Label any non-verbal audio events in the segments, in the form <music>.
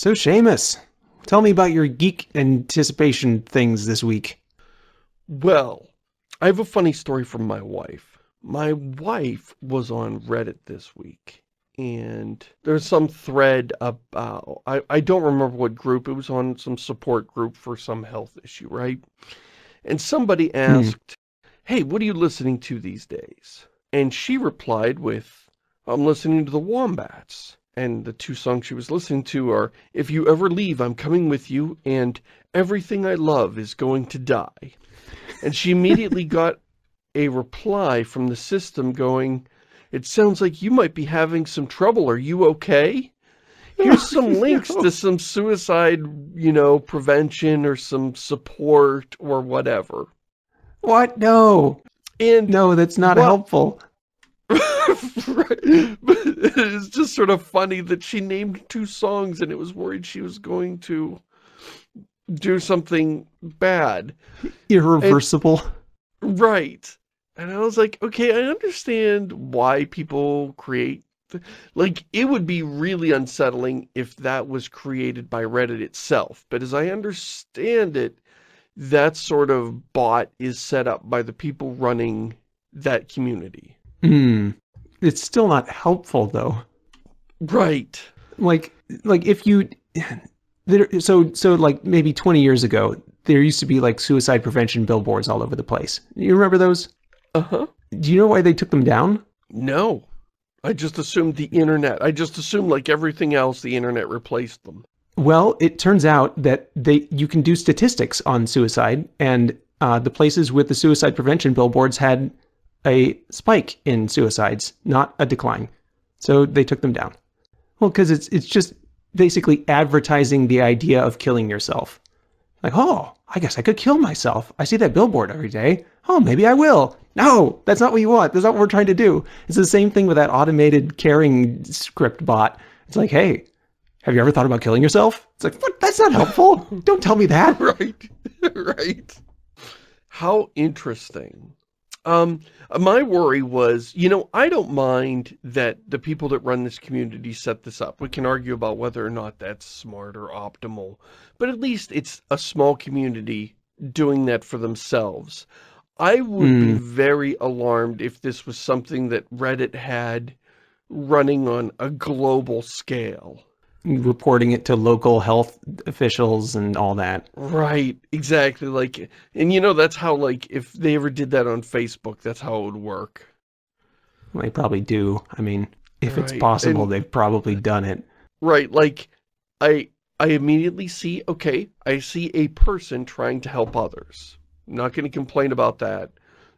So, Shamus, tell me about your geek anticipation things this week. Well, I have a funny story from my wife. My wife was on Reddit this week, and there's some thread about, I, I don't remember what group, it was on some support group for some health issue, right? And somebody hmm. asked, hey, what are you listening to these days? And she replied with, I'm listening to the Wombats. And the two songs she was listening to are, If You Ever Leave, I'm Coming With You, and Everything I Love Is Going to Die. And she immediately <laughs> got a reply from the system going, it sounds like you might be having some trouble. Are you okay? Here's some <laughs> links to some suicide, you know, prevention or some support or whatever. What? No. And No, that's not helpful. <laughs> <laughs> right. But it's just sort of funny that she named two songs and it was worried she was going to do something bad. Irreversible. Right. And I was like, okay, I understand why people create, like, it would be really unsettling if that was created by Reddit itself. But as I understand it, that sort of bot is set up by the people running that community. Hmm. It's still not helpful, though. Right. like like if you there so so like maybe 20 years ago there used to be like suicide prevention billboards all over the place you remember those Uh-huh. do you know why they took them down No. I just assumed the internet. I just assumed, like everything else, the internet replaced them. well it turns out that they you can do statistics on suicide and uh, the places with the suicide prevention billboards had a spike in suicides not a decline so they took them down well because it's it's just basically advertising the idea of killing yourself Like, oh, I guess I could kill myself. I see that billboard every day. Oh, maybe I will. No, that's not what you want. That's not what we're trying to do. It's the same thing with that automated caring script bot. It's like, hey, have you ever thought about killing yourself? It's like, what? That's not helpful. <laughs> Don't tell me that. Right. <laughs> right. How interesting. Um, my worry was, you know, I don't mind that the people that run this community set this up. We can argue about whether or not that's smart or optimal, but at least it's a small community doing that for themselves. I would be very alarmed if this was something that Reddit had running on a global scale. Reporting it to local health officials and all that. Right, exactly. Like, and you know, that's how, like, if they ever did that on Facebook, that's how it would work. They probably do. I mean, if it's possible, and- they've probably done it. Right, like, I, I immediately see, okay, I see a person trying to help others. I'm not going to complain about that.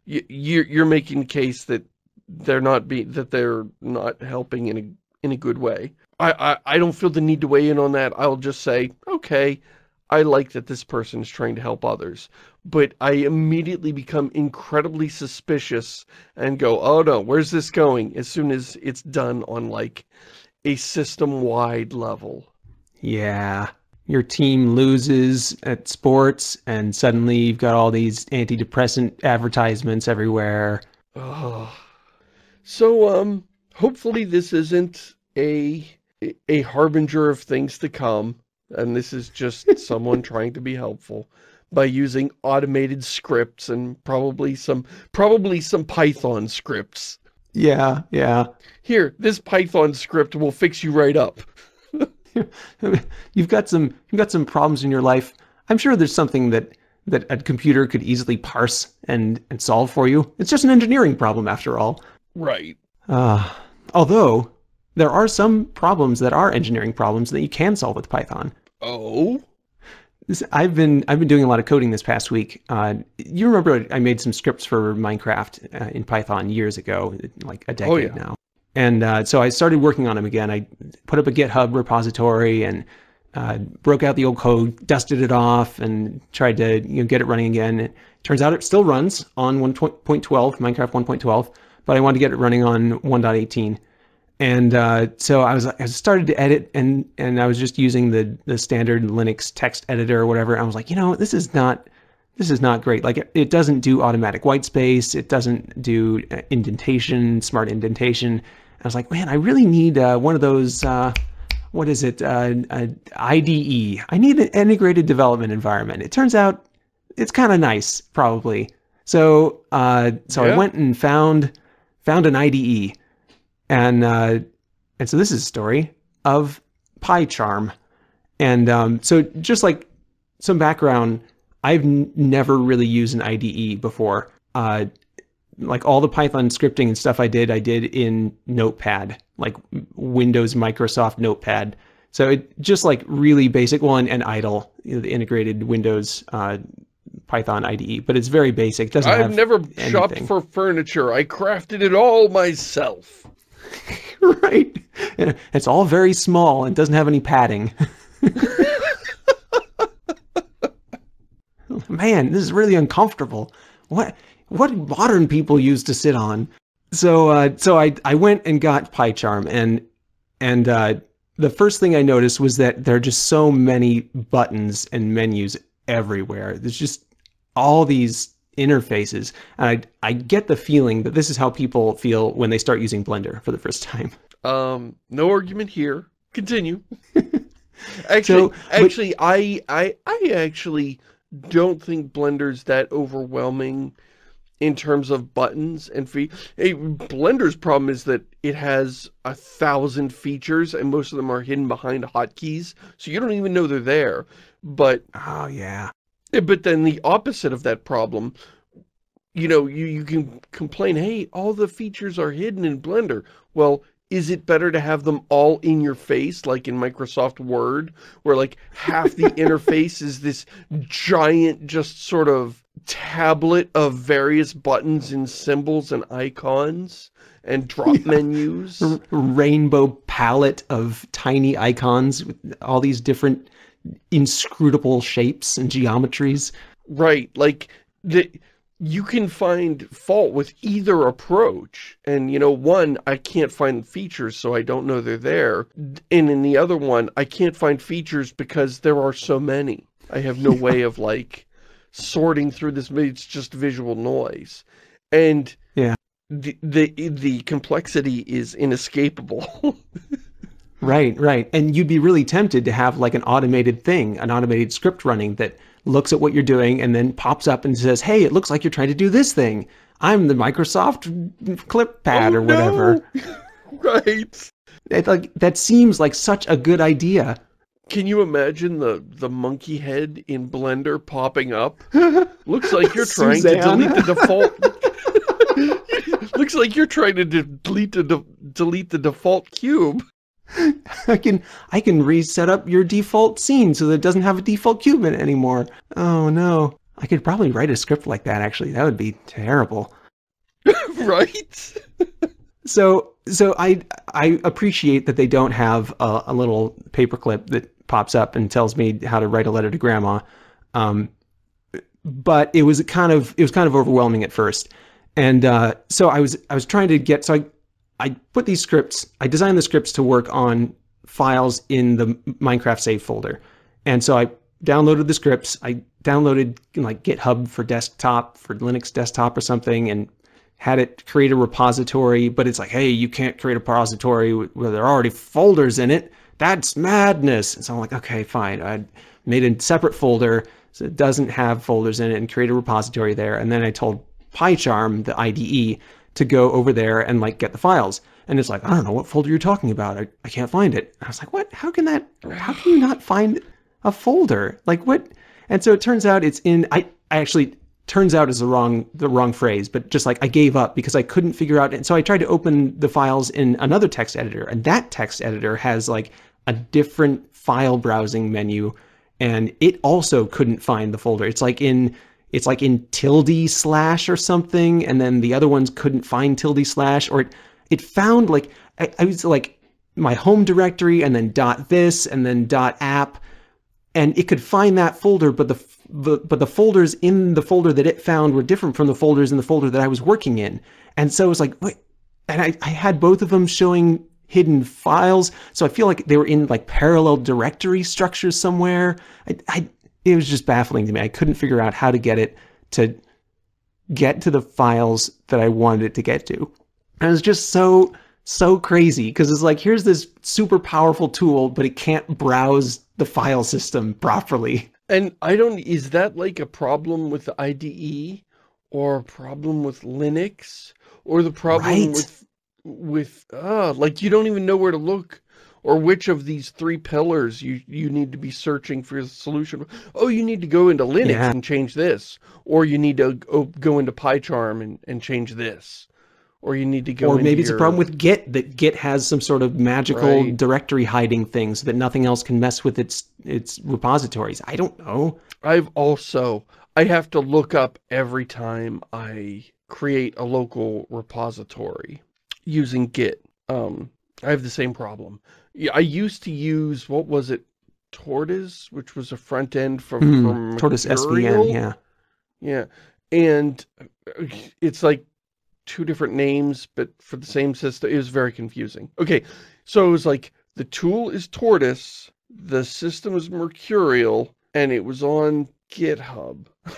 You, you're, you're making the case that they're not be, that they're not helping in a, in a good way. I, I, I don't feel the need to weigh in on that. I'll just say, okay, I like that this person is trying to help others. But I immediately become incredibly suspicious and go, oh no, where's this going? As soon as it's done on like a system-wide level. Yeah. Your team loses at sports, and suddenly you've got all these antidepressant advertisements everywhere. Ugh. So, um, hopefully this isn't a a harbinger of things to come, and this is just <laughs> someone trying to be helpful by using automated scripts and probably some probably some Python scripts. Yeah, yeah. Here, this Python script will fix you right up. <laughs> you've got some you've got some problems in your life. I'm sure there's something that that a computer could easily parse and and solve for you. It's just an engineering problem after all. Right. Uh, although there are some problems that are engineering problems that you can solve with Python. Oh, I've been I've been doing a lot of coding this past week. Uh, you remember I made some scripts for Minecraft uh, in Python years ago, like a decade oh, yeah. now. And uh, so I started working on them again. I put up a GitHub repository and uh, broke out the old code, dusted it off, and tried to you know get it running again. It turns out it still runs on 1.12, Minecraft 1.12, but I wanted to get it running on 1.18. And uh, so I was I started to edit and and I was just using the the standard Linux text editor or whatever. I was like, you know, this is not this is not great. Like it, it doesn't do automatic white space. It doesn't do uh, indentation, smart indentation. I was like, man, I really need uh, one of those uh, what is it? Uh, uh, IDE. I need an integrated development environment. It turns out it's kind of nice, probably. So, uh, so Yeah. I went and found found an IDE, and uh, and so this is a story of PyCharm, and um, so just like some background, I've never really used an IDE before. Uh, like all the Python scripting and stuff I did, I did in Notepad, like Windows Microsoft Notepad. So it just like really basic one and idle, you know, the integrated Windows uh, Python IDE, but it's very basic. Doesn't I've never shopped for furniture. I crafted it all myself. <laughs> right. It's all very small and doesn't have any padding. <laughs> Man, this is really uncomfortable. What what modern people use to sit on? So uh, so I I went and got PyCharm and and uh, the first thing I noticed was that there are just so many buttons and menus everywhere. There's just all these interfaces. And I I get the feeling that this is how people feel when they start using Blender for the first time. <laughs> Um, no argument here. Continue. <laughs> actually, So, but- actually, I, I, I actually don't think Blender's that overwhelming in terms of buttons and fee. Hey, Blender's problem is that it has a thousand features and most of them are hidden behind hotkeys, so you don't even know they're there. But Oh yeah. But then the opposite of that problem, you know, you, you can complain, hey, all the features are hidden in Blender. Well, is it better to have them all in your face, like in Microsoft Word, where like half the <laughs> interface is this giant, just sort of tablet of various buttons and symbols and icons and drop menus? R- rainbow palette of tiny icons with all these different inscrutable shapes and geometries. Right, like the you can find fault with either approach. And you know, one, I can't find features, so I don't know they're there. And in the other one, I can't find features because there are so many. I have no way of <laughs> like sorting through this. It's just visual noise. And Yeah. the the the complexity is inescapable. <laughs> Right, right. And you'd be really tempted to have like an automated thing, an automated script running that looks at what you're doing and then pops up and says, "Hey, it looks like you're trying to do this thing. I'm the Microsoft clip pad Oh, or whatever." no! <laughs> right. It, like that seems like such a good idea. Can you imagine the, the monkey head in Blender popping up? <laughs> <laughs> Looks like you're trying to delete the default. Looks like you're trying to de- delete the de- delete the default cube. <laughs> I can I can reset up your default scene so that it doesn't have a default cube in it anymore. Oh no. I could probably write a script like that actually. That would be terrible. <laughs> right? So so I I appreciate that they don't have a, a little paperclip that pops up and tells me how to write a letter to grandma. Um, but it was kind of it was kind of overwhelming at first, and uh, so I was I was trying to get so I I put these scripts I designed the scripts to work on files in the Minecraft save folder, and so I downloaded the scripts. I downloaded like GitHub for desktop for Linux desktop or something, and had it create a repository, but it's like, hey, you can't create a repository where there are already folders in it. That's madness. And so I'm like, okay, fine. I made a separate folder so it doesn't have folders in it and create a repository there. And then I told PyCharm, the IDE, to go over there and like get the files. And it's like, I don't know what folder you're talking about. I, I can't find it. And I was like, what? How can that, how can you not find a folder? Like what? And so it turns out it's in, I, I actually, turns out is the wrong the wrong phrase but just like i gave up because i couldn't figure out and so i tried to open the files in another text editor and that text editor has like a different file browsing menu and it also couldn't find the folder it's like in it's like in tilde slash or something and then the other ones couldn't find tilde slash or it, it found like I, I was like my home directory and then dot this and then dot app and it could find that folder, but the, the but the folders in the folder that it found were different from the folders in the folder that I was working in. And so it was like, wait, and I, I had both of them showing hidden files, so I feel like they were in like parallel directory structures somewhere. I, I it was just baffling to me. I couldn't figure out how to get it to get to the files that I wanted it to get to. And it was just so so crazy because it's like here's this super powerful tool, but it can't browse the file system properly. And I don't, is that like a problem with the IDE or a problem with Linux or the problem Right. with, with, uh, like you don't even know where to look or which of these three pillars you, you need to be searching for the solution. Oh, you need to go into Linux Yeah. and change this, or you need to go, into PyCharm and, and change this, or you need to go or maybe it's a problem with Git that Git has some sort of magical Right. directory hiding thing so that nothing else can mess with its its repositories. I don't know. I've also, I have to look up every time I create a local repository using Git. Um, I have the same problem. Yeah, I used to use, what was it? Tortoise, which was a front end from, Hmm, from Tortoise Mercurial? SVN, yeah. Yeah. And uh, it's like two different names, but for the same system. It was very confusing. Okay. So it was like the tool is Tortoise, the system is Mercurial, and it was on GitHub. <laughs>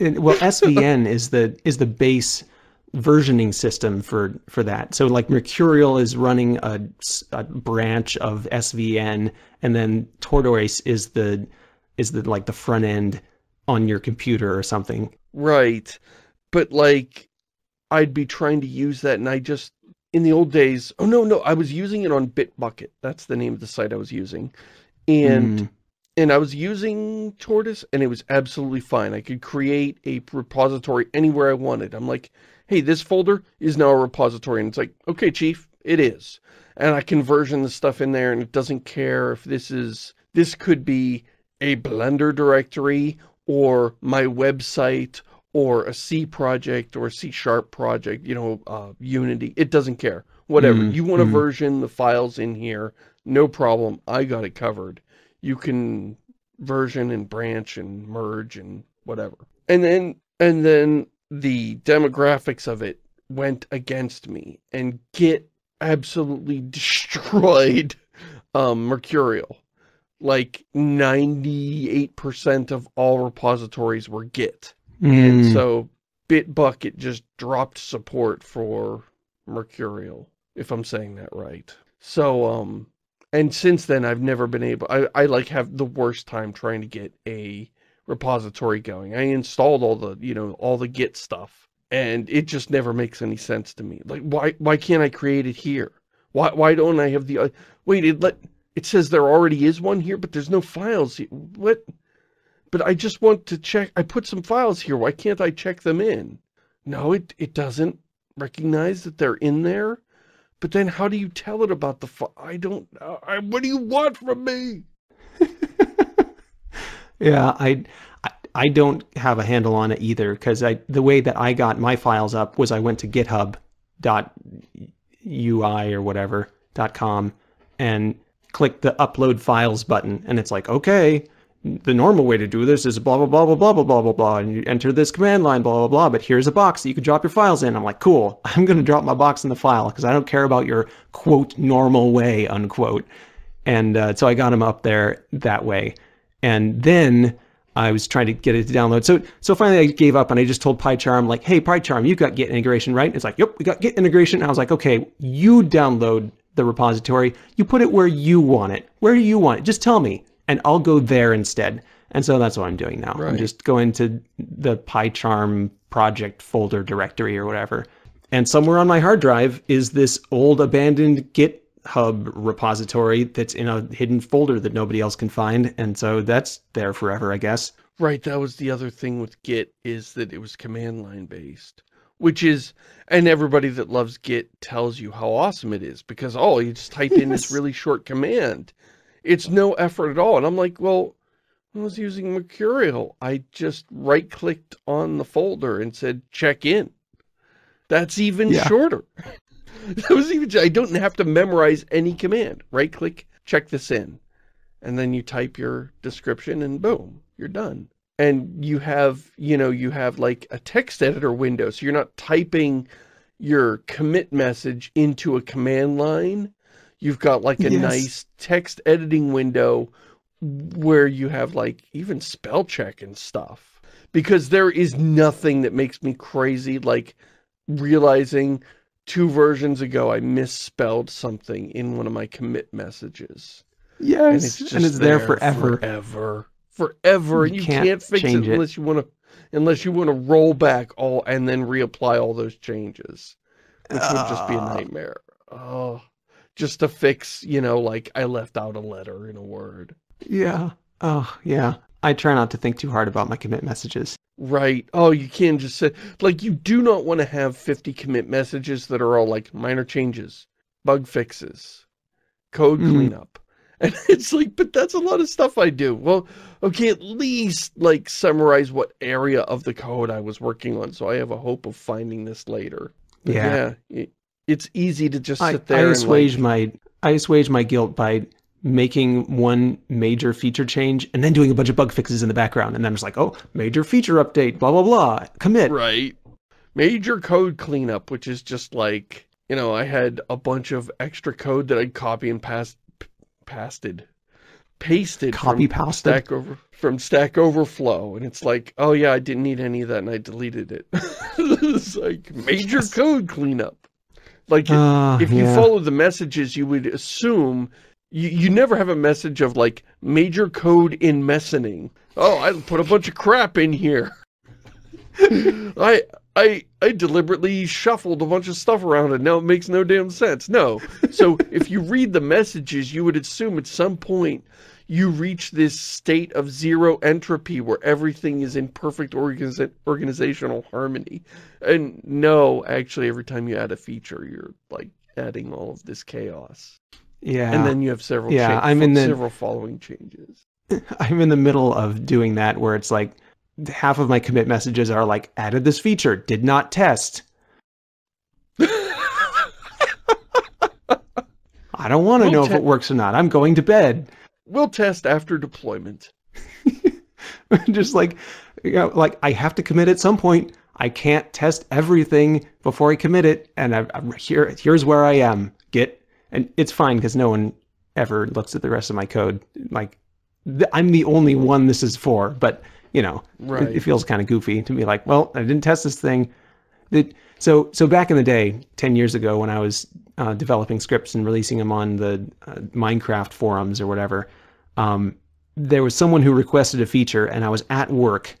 And, well, SVN is the is the base versioning system for for that. So like Mercurial is running a branch of SVN, and then Tortoise is the is the like the front end on your computer or something. Right. But like, I'd be trying to use that and I just, in the old days, oh no, no, I was using it on Bitbucket. That's the name of the site I was using. And Mm, and I was using Tortoise and it was absolutely fine. I could create a repository anywhere I wanted. I'm like, hey, this folder is now a repository. And it's like, okay, chief, it is. And I can version the stuff in there and it doesn't care if this is, this could be a Blender directory or my website or a C project or a C sharp project, you know, uh, Unity. It doesn't care. Whatever. Mm, you want to mm. version the files in here, no problem. I got it covered you can version and branch and merge and whatever. And then and then the demographics of it went against me and Git absolutely <laughs> destroyed um, Mercurial. Like 98% of all repositories were Git. And mm. so Bitbucket just dropped support for Mercurial, if I'm saying that right. So, um, and since then I've never been able, I, I like have the worst time trying to get a repository going. I installed all the, you know, all the Git stuff and it just never makes any sense to me. Like, why, why can't I create it here? Why, why don't I have the, uh, wait, it let, it says there already is one here, but there's no files. here. What? But I just want to check. I put some files here. Why can't I check them in? No, it, it doesn't recognize that they're in there. But then how do you tell it about the? I don't, uh, I, what do you want from me? Yeah, I, I don't have a handle on it either because I the way that I got my files up was I went to GitHub dot ui or whatever com and clicked the upload files button and it's like okay the normal way to do this is blah blah blah blah blah blah blah blah blah and you enter this command line blah blah blah but here's a box that you can drop your files in i'm like cool i'm going to drop my box in the file because i don't care about your quote normal way unquote and uh, so i got them up there that way and then I was trying to get it to download. So so finally I gave up and I just told PyCharm like, hey PyCharm, you've got Git integration, right? It's like, yep, we got Git integration. And I was like, okay, you download the repository, you put it where you want it. Where do you want it? Just tell me, and I'll go there instead. And so that's what I'm doing now. I'm just going to the PyCharm project folder directory or whatever. And somewhere on my hard drive is this old abandoned GitHub repository that's in a hidden folder that nobody else can find. And so that's there forever, I guess. Right, that was the other thing with Git is that it was command line based, which is, and everybody that loves Git tells you how awesome it is because, oh, you just type in this really short command. It's no effort at all. And I'm like, well, I was using Mercurial. I just right clicked on the folder and said, check in. That's even Yeah. shorter. <laughs> that was even, I don't have to memorize any command. Right click, check this in. And then you type your description and boom, you're done. And you have, you know, you have like a text editor window. So you're not typing your commit message into a command line. You've got like a Yes. nice text editing window where you have like even spell check and stuff. Because there is nothing that makes me crazy like realizing two versions ago, I misspelled something in one of my commit messages. Yes, And it's just and it's there, forever. Forever. Forever. You You, can't can't, fix it it. unless you want to unless you want to roll back all and then reapply all those changes. Which would just be a Ah. nightmare. Oh. Just to fix, you know, like I left out a letter in a word. Yeah. Oh, yeah. I try not to think too hard about my commit messages. Right. Oh, you can't just say, like, you do not want to have 50 commit messages that are all like minor changes, bug fixes, code Mhm. cleanup. <laughs> And it's like, but that's a lot of stuff I do. Well, okay, at least like summarize what area of the code I was working on. So I have a hope of finding this later. But Yeah. yeah it, it's easy to just sit I there and assuage like, my I assuage my guilt by making one major feature change and then doing a bunch of bug fixes in the background. And then it's like, oh, major feature update, blah blah blah. Commit. Right. Major code cleanup, which is just like, you know, I had a bunch of extra code that I'd copy and paste, pasted, pasted Copy pasted. Stack over from Stack Overflow, and it's like, oh yeah, I didn't need any of that, and I deleted it. <laughs> it's like major Yes. code cleanup. Like Uh, if you yeah. follow the messages, you would assume you, you never have a message of like major code in messening. Oh, I put a bunch of crap in here. <laughs> I I I deliberately shuffled a bunch of stuff around and now it makes no damn sense. No. So <laughs> if you read the messages, you would assume at some point you reach this state of zero entropy where everything is in perfect organiza- organizational harmony. And no, actually every time you add a feature, you're like adding all of this chaos. Yeah. And then you have several Yeah, I'm in the- several following changes. <laughs> I'm in the middle of doing that where it's like half of my commit messages are like added this feature, did not test. <laughs> I don't want to We'll know if it works or not. I'm going to bed. We'll test after deployment. <laughs> Just like you know, like I have to commit at some point. I can't test everything before I commit it, and I, I'm here. Here's where I am. Get and it's fine because no one ever looks at the rest of my code. Like th- I'm the only one this is for. But you know, Right. it, it feels kind of goofy to be like, well, I didn't test this thing. That so so back in the day, ten years ago, when I was uh, developing scripts and releasing them on the uh, Minecraft forums or whatever, um, there was someone who requested a feature, and I was at work,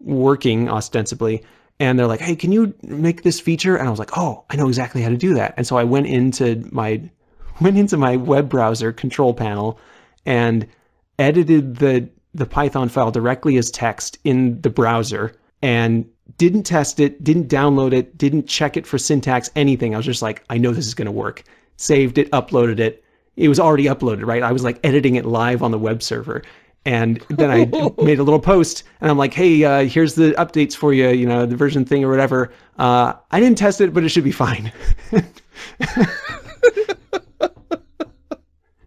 working ostensibly, and they're like, "Hey, can you make this feature?" And I was like, "Oh, I know exactly how to do that." And so I went into my <laughs> went into my web browser control panel and edited the the Python file directly as text in the browser and didn't test it, didn't download it, didn't check it for syntax, anything. I was just like, I know this is going to work. Saved it, uploaded it. It was already uploaded, right? I was like editing it live on the web server. And then I <laughs> made a little post and I'm like, hey, uh, here's the updates for you, you know, the version thing or whatever. Uh, I didn't test it, but it should be fine. <laughs>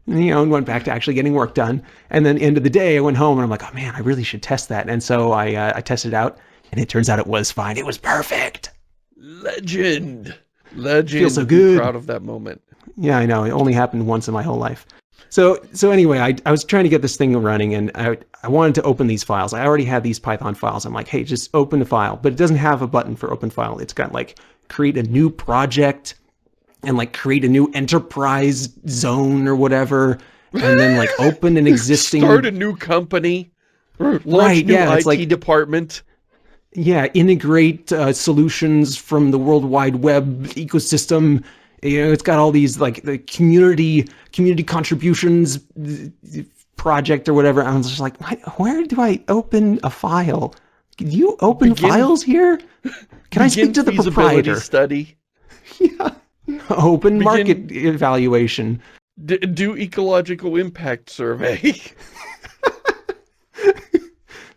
You know, and went back to actually getting work done. And then end of the day, I went home and I'm like, oh man, I really should test that. And so I uh, I tested it out, and it turns out it was fine. It was perfect. Legend. Legend. Feels so Be good. Proud of that moment. Yeah, I know. It only happened once in my whole life. So so anyway, I, I was trying to get this thing running, and I I wanted to open these files. I already had these Python files. I'm like, hey, just open the file, but it doesn't have a button for open file. It's got like create a new project and like create a new enterprise zone or whatever, and then like open an <laughs> existing Start a new company. Right, new yeah, IT it's like- department. yeah integrate uh, solutions from the world wide web ecosystem you know it's got all these like the community community contributions project or whatever i was just like "Why- where do i open a file can you open Begin- files here can i speak to the proprietor study. <laughs> yeah. <laughs> open Begin- market evaluation. D- do ecological impact survey. <laughs>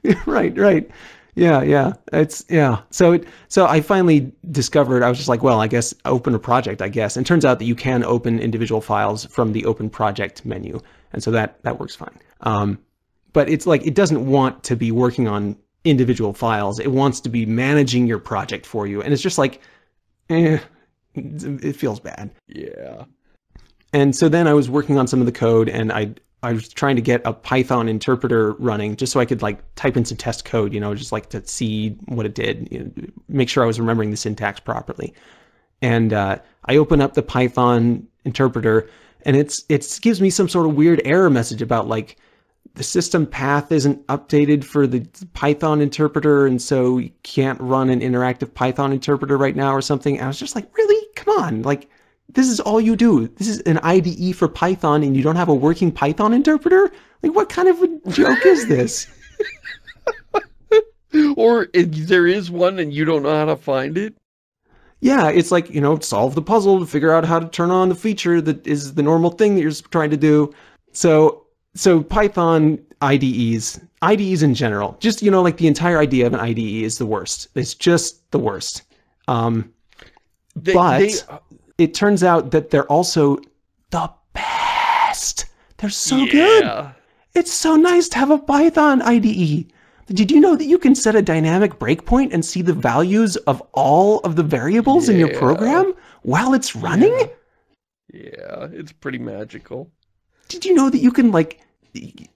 <laughs> right right. Yeah yeah. It's yeah. So it so i finally discovered i was just like well i guess open a project i guess. And turns out that you can open individual files from the open project menu. And so that that works fine. Um but it's like it doesn't want to be working on individual files. It wants to be managing your project for you. And it's just like eh, <laughs> it feels bad yeah. and so then I was working on some of the code and I I was trying to get a Python interpreter running just so I could like type in some test code, you know, just like to see what it did, you know, make sure I was remembering the syntax properly. and uh, I open up the Python interpreter, and it's it gives me some sort of weird error message about like the system path isn't updated for the Python interpreter, and so you can't run an interactive Python interpreter right now or something. And I was just like, really? Come on, like this is all you do. This is an IDE for Python, and you don't have a working Python interpreter? Like, what kind of a joke is this? <laughs> or there is one and you don't know how to find it? Yeah, it's like, you know, solve the puzzle to figure out how to turn on the feature that is the normal thing that you're trying to do. So, so Python IDEs, IDEs in general, just, you know, like the entire idea of an IDE is the worst. It's just the worst. Um, they, but they, uh, it turns out that they're also the best. They're so yeah. good. It's so nice to have a Python IDE. Did you know that you can set a dynamic breakpoint and see the values of all of the variables yeah. in your program while it's running? Yeah. yeah, it's pretty magical. Did you know that you can like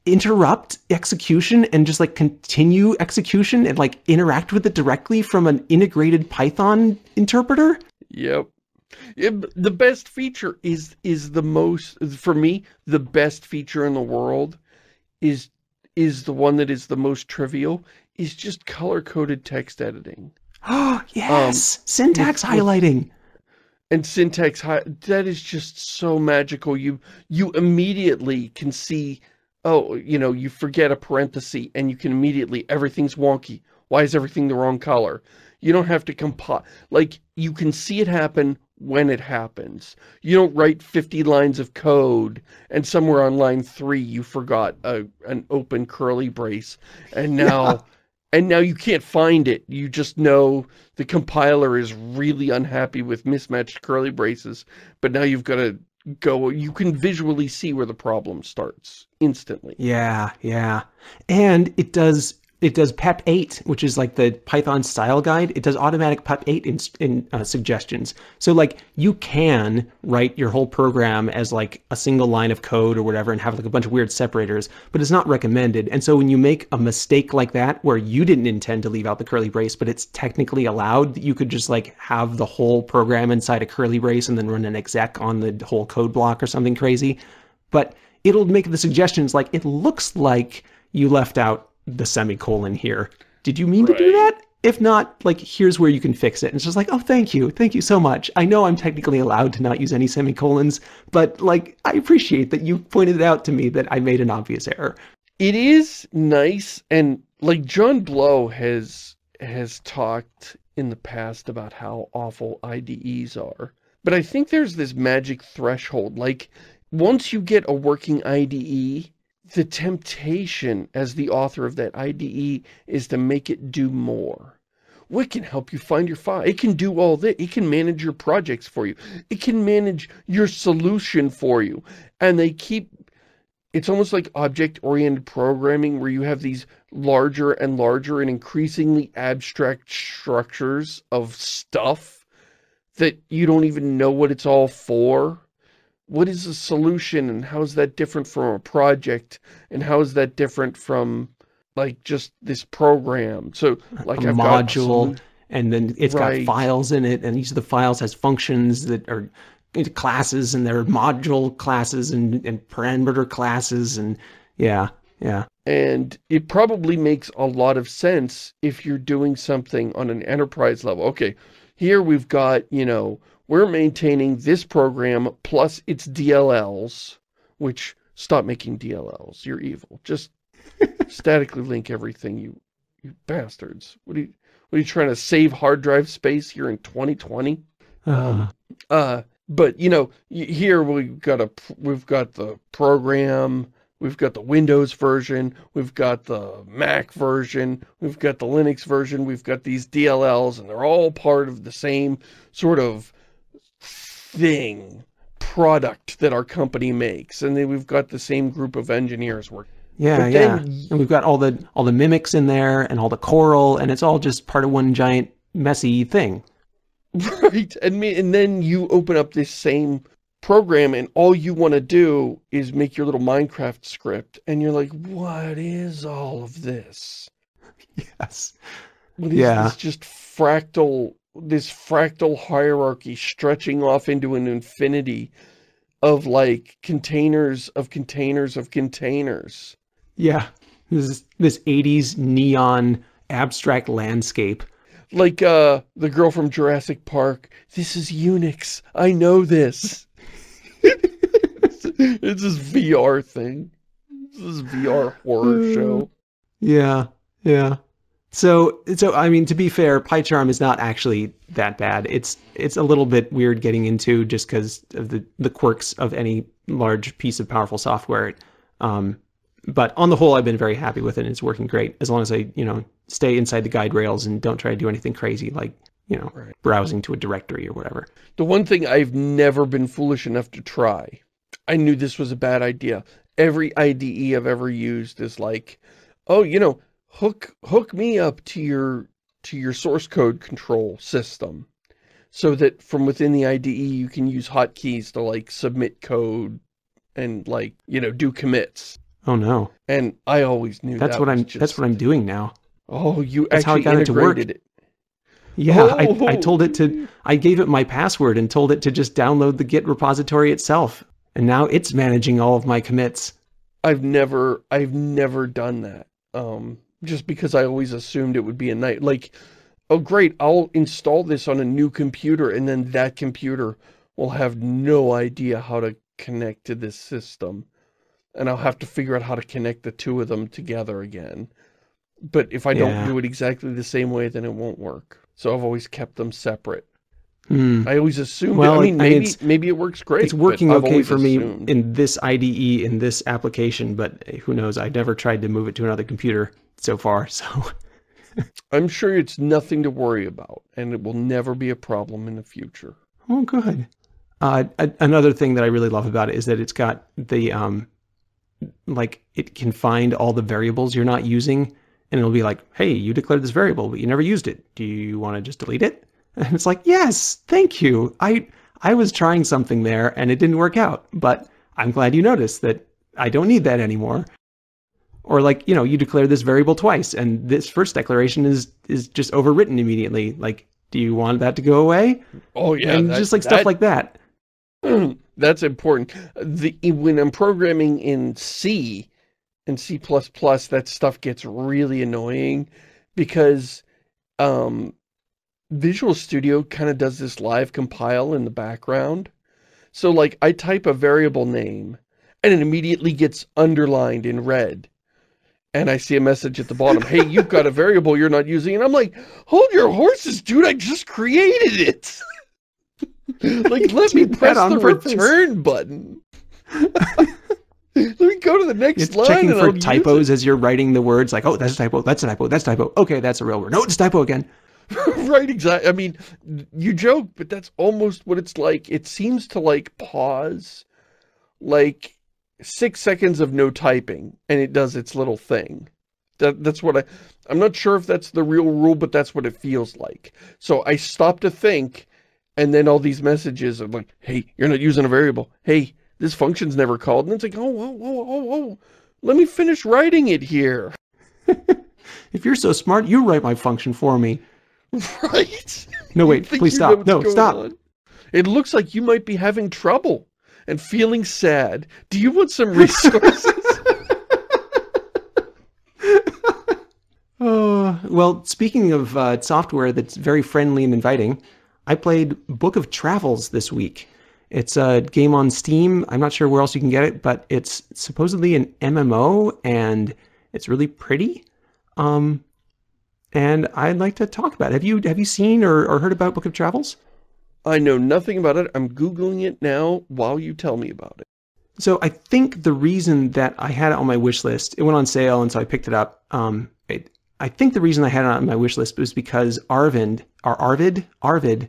interrupt execution and just like continue execution and like interact with it directly from an integrated Python interpreter? Yep. the best feature is is the most for me the best feature in the world is is the one that is the most trivial is just color-coded text editing. <gasps> Oh, yes! Um, syntax with, highlighting. And syntax, that is just so magical. You, you immediately can see, oh, you know, you forget a parenthesis and you can immediately, everything's wonky. Why is everything the wrong color? You don't have to compile, like, you can see it happen when it happens. You don't write 50 lines of code and somewhere on line three you forgot a, an open curly brace and now yeah. and now you can't find it. You just know the compiler is really unhappy with mismatched curly braces, but now you've got to go, you can visually see where the problem starts instantly. Yeah, yeah. And it does it does PEP 8, which is like the Python style guide. It does automatic PEP 8 in, in uh, suggestions. So like you can write your whole program as like a single line of code or whatever and have like a bunch of weird separators, but it's not recommended. And so when you make a mistake like that, where you didn't intend to leave out the curly brace, but it's technically allowed, you could just like have the whole program inside a curly brace and then run an exec on the whole code block or something crazy. But it'll make the suggestions like, it looks like you left out the semicolon here. Did you mean right. to do that? If not, like, here's where you can fix it. And it's just like, oh, thank you. Thank you so much. I know I'm technically allowed to not use any semicolons, but, like, I appreciate that you pointed out to me that I made an obvious error. It is nice, and, like, Jon Blow has has talked in the past about how awful IDEs are. But I think there's this magic threshold. Like, once you get a working IDE, the temptation as the author of that IDE is to make it do more. What can help you find your file? It can do all that. It can manage your projects for you. It can manage your solution for you. And they keep, it's almost like object-oriented programming where you have these larger and larger and increasingly abstract structures of stuff that you don't even know what it's all for what is the solution and how is that different from a project? And how is that different from like just this program? So like a I've module and then it's right. got files in it and each of the files has functions that are classes and there are module classes and, and parameter classes and yeah yeah. And it probably makes a lot of sense if you're doing something on an enterprise level. Okay here we've got you know we're maintaining this program plus its DLLs, which stop making DLLs. You're evil. Just <laughs> statically link everything, you you bastards. What are you what are you trying to save hard drive space here in 2020? Uh, um, uh but you know, here we've got a we've got the program, we've got the Windows version, we've got the Mac version, we've got the Linux version, we've got these DLLs, and they're all part of the same sort of thing, product that our company makes. And then we've got the same group of engineers working. Yeah, yeah. And we've got all the all the mimics in there and all the coral, and it's all just part of one giant messy thing. <laughs> Right. And me and then you open up this same program and all you want to do is make your little Minecraft script and you're like, what is all of this? <laughs> Yes. What is yeah. this just fractal this fractal hierarchy stretching off into an infinity of like containers of containers of containers. Yeah, this this 80s neon abstract landscape. Like uh the girl from Jurassic Park. This is Unix. I know this. <laughs> it's this VR thing. This is VR horror show. <laughs> Yeah, yeah. So, so I mean, to be fair, PyCharm is not actually that bad. It's it's a little bit weird getting into just because of the the quirks of any large piece of powerful software. Um, but on the whole, I've been very happy with it. and It's working great as long as I, you know, stay inside the guide rails and don't try to do anything crazy like, you know, Right. browsing to a directory or whatever. The one thing I've never been foolish enough to try, I knew this was a bad idea. Every IDE I've ever used is like, oh, you know, hook hook me up to your to your source code control system so that from within the IDE you can use hotkeys to like submit code and like, you know, do commits. Oh no, And I always knew that's that what I'm. just, That's what I'm doing now. Oh, you that's how I actually got it to work. integrated it. Yeah, I, I Oh. told it to. I gave it my password and told it to just download the Git repository itself, and now it's managing all of my commits. I've never, I've never done that. Um, just because I always assumed it would be a night, like, oh great, I'll install this on a new computer and then that computer will have no idea how to connect to this system. And I'll have to figure out how to connect the two of them together again. But if I don't do it exactly the same way, then it won't work. So I've always kept them separate. Hmm. I always assumed, Well, it, I mean, I mean, maybe, it's- maybe it works great. it's working okay for me in this IDE in this application, but who knows? I never tried to move it to another computer so far. So I'm sure it's nothing to worry about, and it will never be a problem in the future. oh, good. Uh, another thing that I really love about it is that it's got the um, like it can find all the variables you're not using, and it'll be like, hey, you declared this variable, but you never used it. Do you want to just delete it? <laughs> And it's like, yes, thank you. I I was trying something there and it didn't work out, but I'm glad you noticed that I don't need that anymore. Or like, you know, you declare this variable twice and this first declaration is is just overwritten immediately. Like, do you want that to go away? Oh yeah, and that- just like stuff that- like that. <clears throat> that's important. The when I'm programming in C and C++, that stuff gets really annoying because um, Visual Studio kind of does this live compile in the background. So like I type a variable name and it immediately gets underlined in red. And I see a message at the bottom, hey, you've got a variable you're not using. And I'm like, hold your horses, dude, I just created it. <laughs> like, let <laughs> me press on the purpose. return button. <laughs> let me go to the next It's line checking for typos as you're writing the words, like, oh, that's a typo, that's a typo, that's a typo. Okay, that's a real word. No, it's a typo again. right, exactly. I mean, you joke, but that's almost what it's like. It seems to like pause like six seconds of no typing and it does its little thing. That, that's what I, I'm not sure if that's the real rule, but that's what it feels like. So I stop to think and then all these messages are like, hey, you're not using a variable. Hey, this function's never called. And it's like, oh, oh, oh, oh, oh, let me finish writing it here. <laughs> If you're so smart, you write my function for me. <laughs> Right? No, wait, <laughs> please stop. No, stop. on. It looks like you might be having trouble and feeling sad. Do you want some resources? Oh, <laughs> well, speaking of uh, software that's very friendly and inviting, I played Book of Travels this week. It's a game on Steam. I'm not sure where else you can get it, but it's supposedly an MMO and it's really pretty. Um, and I'd like to talk about it. Have you have you seen or, or heard about Book of Travels? I know nothing about it. I'm Googling it now while you tell me about it. So I think the reason that I had it on my wish list, it went on sale, and so I picked it up. Um, it, I think the reason I had it on my wish list was because Arvind, or Arvid, Arvid,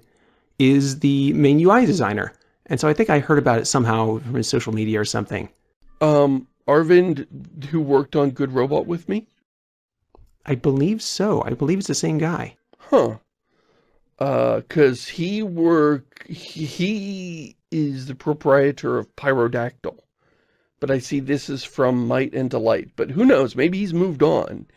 is the main UI designer, and so I think I heard about it somehow from his social media or something. Um, Arvind, who worked on Good Robot with me? I believe so. I believe it's the same guy. Huh. Uh, cause he work, he, he is the proprietor of Pyrodactyl. But I see this is from Might and Delight, but who knows, maybe he's moved on.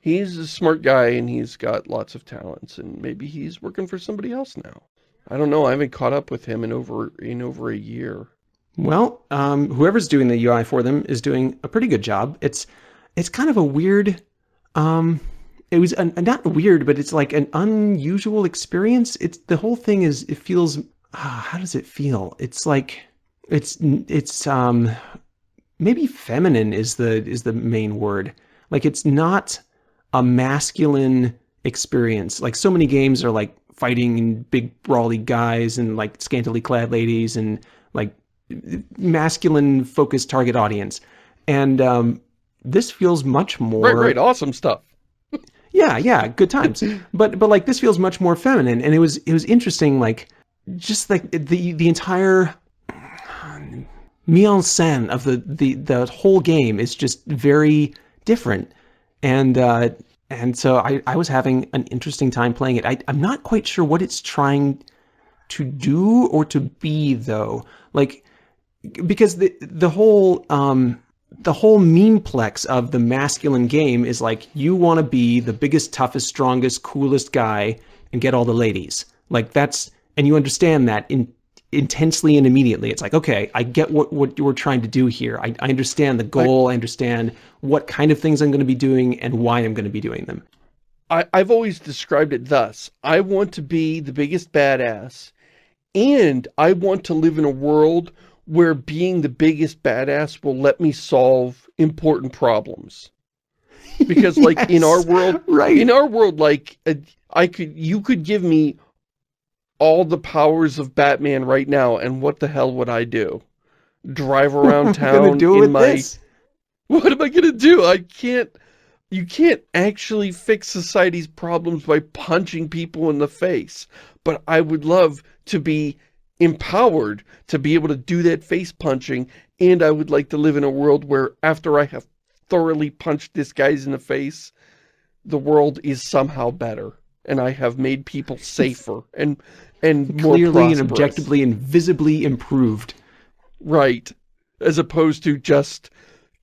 he's a smart guy and he's got lots of talents and maybe he's working for somebody else now. I don't know. I haven't caught up with him in over in over a year. Well, um, whoever's doing the UI for them is doing a pretty good job. It's it's kind of a weird. Um, it was an, not weird, but it's like an unusual experience. It's the whole thing is it feels. Uh, how does it feel? It's like it's it's um maybe feminine is the is the main word. Like it's not a masculine experience. Like so many games are like fighting and big brawly guys and like scantily clad ladies and like masculine focused target audience. And um, this feels much more Right, right, awesome stuff. Yeah, yeah, good times. <laughs> but but like this feels much more feminine, and it was it was interesting. Like just like the the entire mise en scène of the the the whole game is just very different, and uh, and so I I was having an interesting time playing it. I I'm not quite sure what it's trying to do or to be though. Like because the the whole um the whole memeplex of the masculine game is like you want to be the biggest, toughest, strongest, coolest guy and get all the ladies. Like that's and you understand that in intensely and immediately. It's like, okay, I get what what you're trying to do here. I, I understand the goal. I, I understand what kind of things I'm going to be doing and why I'm going to be doing them. I, I've always described it thus. I want to be the biggest badass and I want to live in a world where being the biggest badass will let me solve important problems. Because <laughs> like yes, in our world, right. in our world, like uh, I could, you could give me all the powers of Batman right now. And what the hell would I do? Drive <laughs> around town do in my, this? what am I going to do? I can't, you can't actually fix society's problems by punching people in the face. But I would love to be empowered to be able to do that face punching and I would like to live in a world where after I have thoroughly punched this guys in the face the world is somehow better and I have made people safer and and clearly and objectively and visibly improved. Right. As opposed to just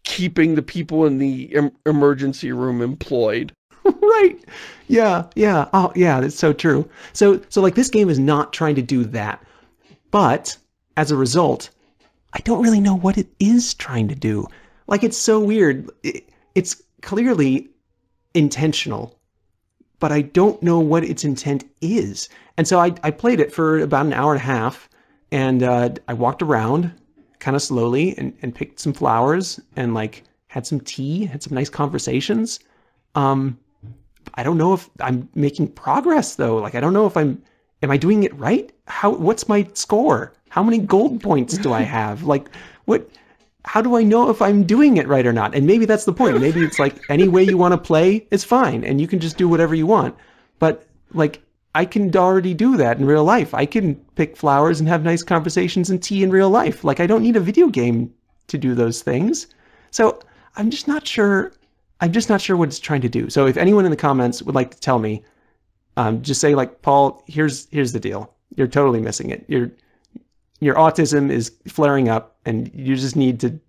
keeping the people in the em emergency room employed. <laughs> Right. Yeah yeah. Oh yeah that's so true. So so like this game is not trying to do that but as a result, I don't really know what it is trying to do. Like, it's so weird. It's clearly intentional, but I don't know what its intent is. And so I, I played it for about an hour and a half, and uh, I walked around kind of slowly and, and picked some flowers and like had some tea, had some nice conversations. Um, I don't know if I'm making progress though. Like, I don't know if I'm am I doing it right? How what's my score? How many gold points do I have? Like what how do I know if I'm doing it right or not? And maybe that's the point. Maybe it's like any way you want to play is fine and you can just do whatever you want. But like I can already do that in real life. I can pick flowers and have nice conversations and tea in real life. Like I don't need a video game to do those things. So I'm just not sure I'm just not sure what it's trying to do. So if anyone in the comments would like to tell me um, just say like, Paul, here's here's the deal. You're totally missing it. Your your autism is flaring up, and you just need to,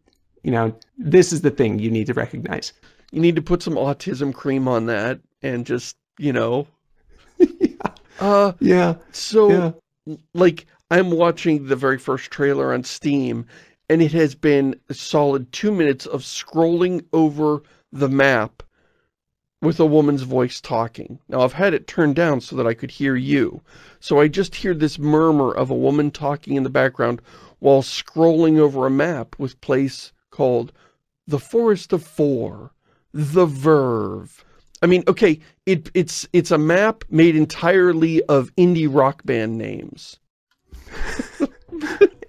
you know, this is the thing you need to recognize. You need to put some autism cream on that, and just you know, <laughs> yeah. Uh, yeah. So, yeah. like, I'm watching the very first trailer on Steam, and it has been a solid two minutes of scrolling over the map with a woman's voice talking. Now, I've had it turned down so that I could hear you. So I just hear this murmur of a woman talking in the background while scrolling over a map with place called The Forest of Four, The Verve. I mean, okay, it, it's, it's a map made entirely of indie rock band names. <laughs>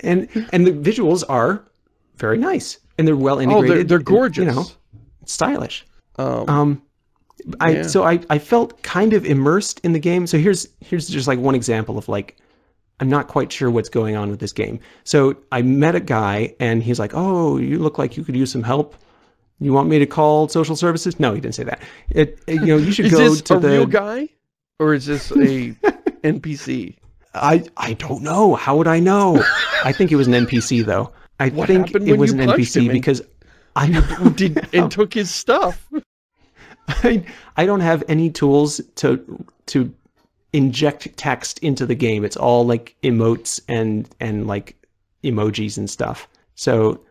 and and the visuals are very nice and they're well integrated. Oh, they're, they're gorgeous. And, you know, stylish. Um, um, I yeah. so I, I felt kind of immersed in the game. So here's here's just like one example of like I'm not quite sure what's going on with this game. So I met a guy and he's like, "Oh, you look like you could use some help. You want me to call social services?" No, he didn't say that. It, it you know, you should <laughs> go to the real guy or is this a <laughs> NPC? I I don't know. How would I know? I think it was an NPC though. I what think it was an NPC because I <laughs> did and took his stuff. <laughs> I, I don't have any tools to to inject text into the game. It's all like emotes and and like emojis and stuff. So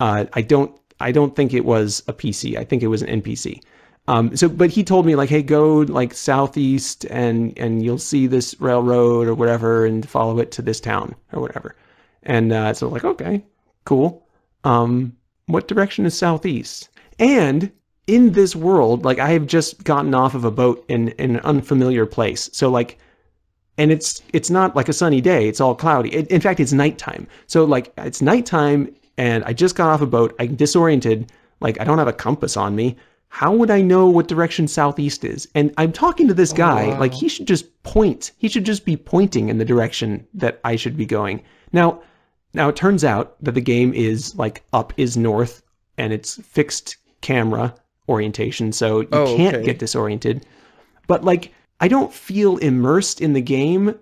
uh, I don't I don't think it was a PC. I think it was an NPC. Um, so, but he told me like, hey, go like southeast and and you'll see this railroad or whatever, and follow it to this town or whatever. And uh, so like, okay, cool. Um, what direction is southeast? And in this world, like I have just gotten off of a boat in, in an unfamiliar place. So like, and it's it's not like a sunny day. It's all cloudy. It, in fact, it's nighttime. So like, it's nighttime, and I just got off a boat. I'm disoriented. Like I don't have a compass on me how would I know what direction southeast is? And I'm talking to this oh, guy, oh, wow. like he should just point. He should just be pointing in the direction that I should be going. Now, now it turns out that the game is like up is north and it's fixed camera orientation, so you oh, can't okay. get disoriented. But like I don't feel immersed in the game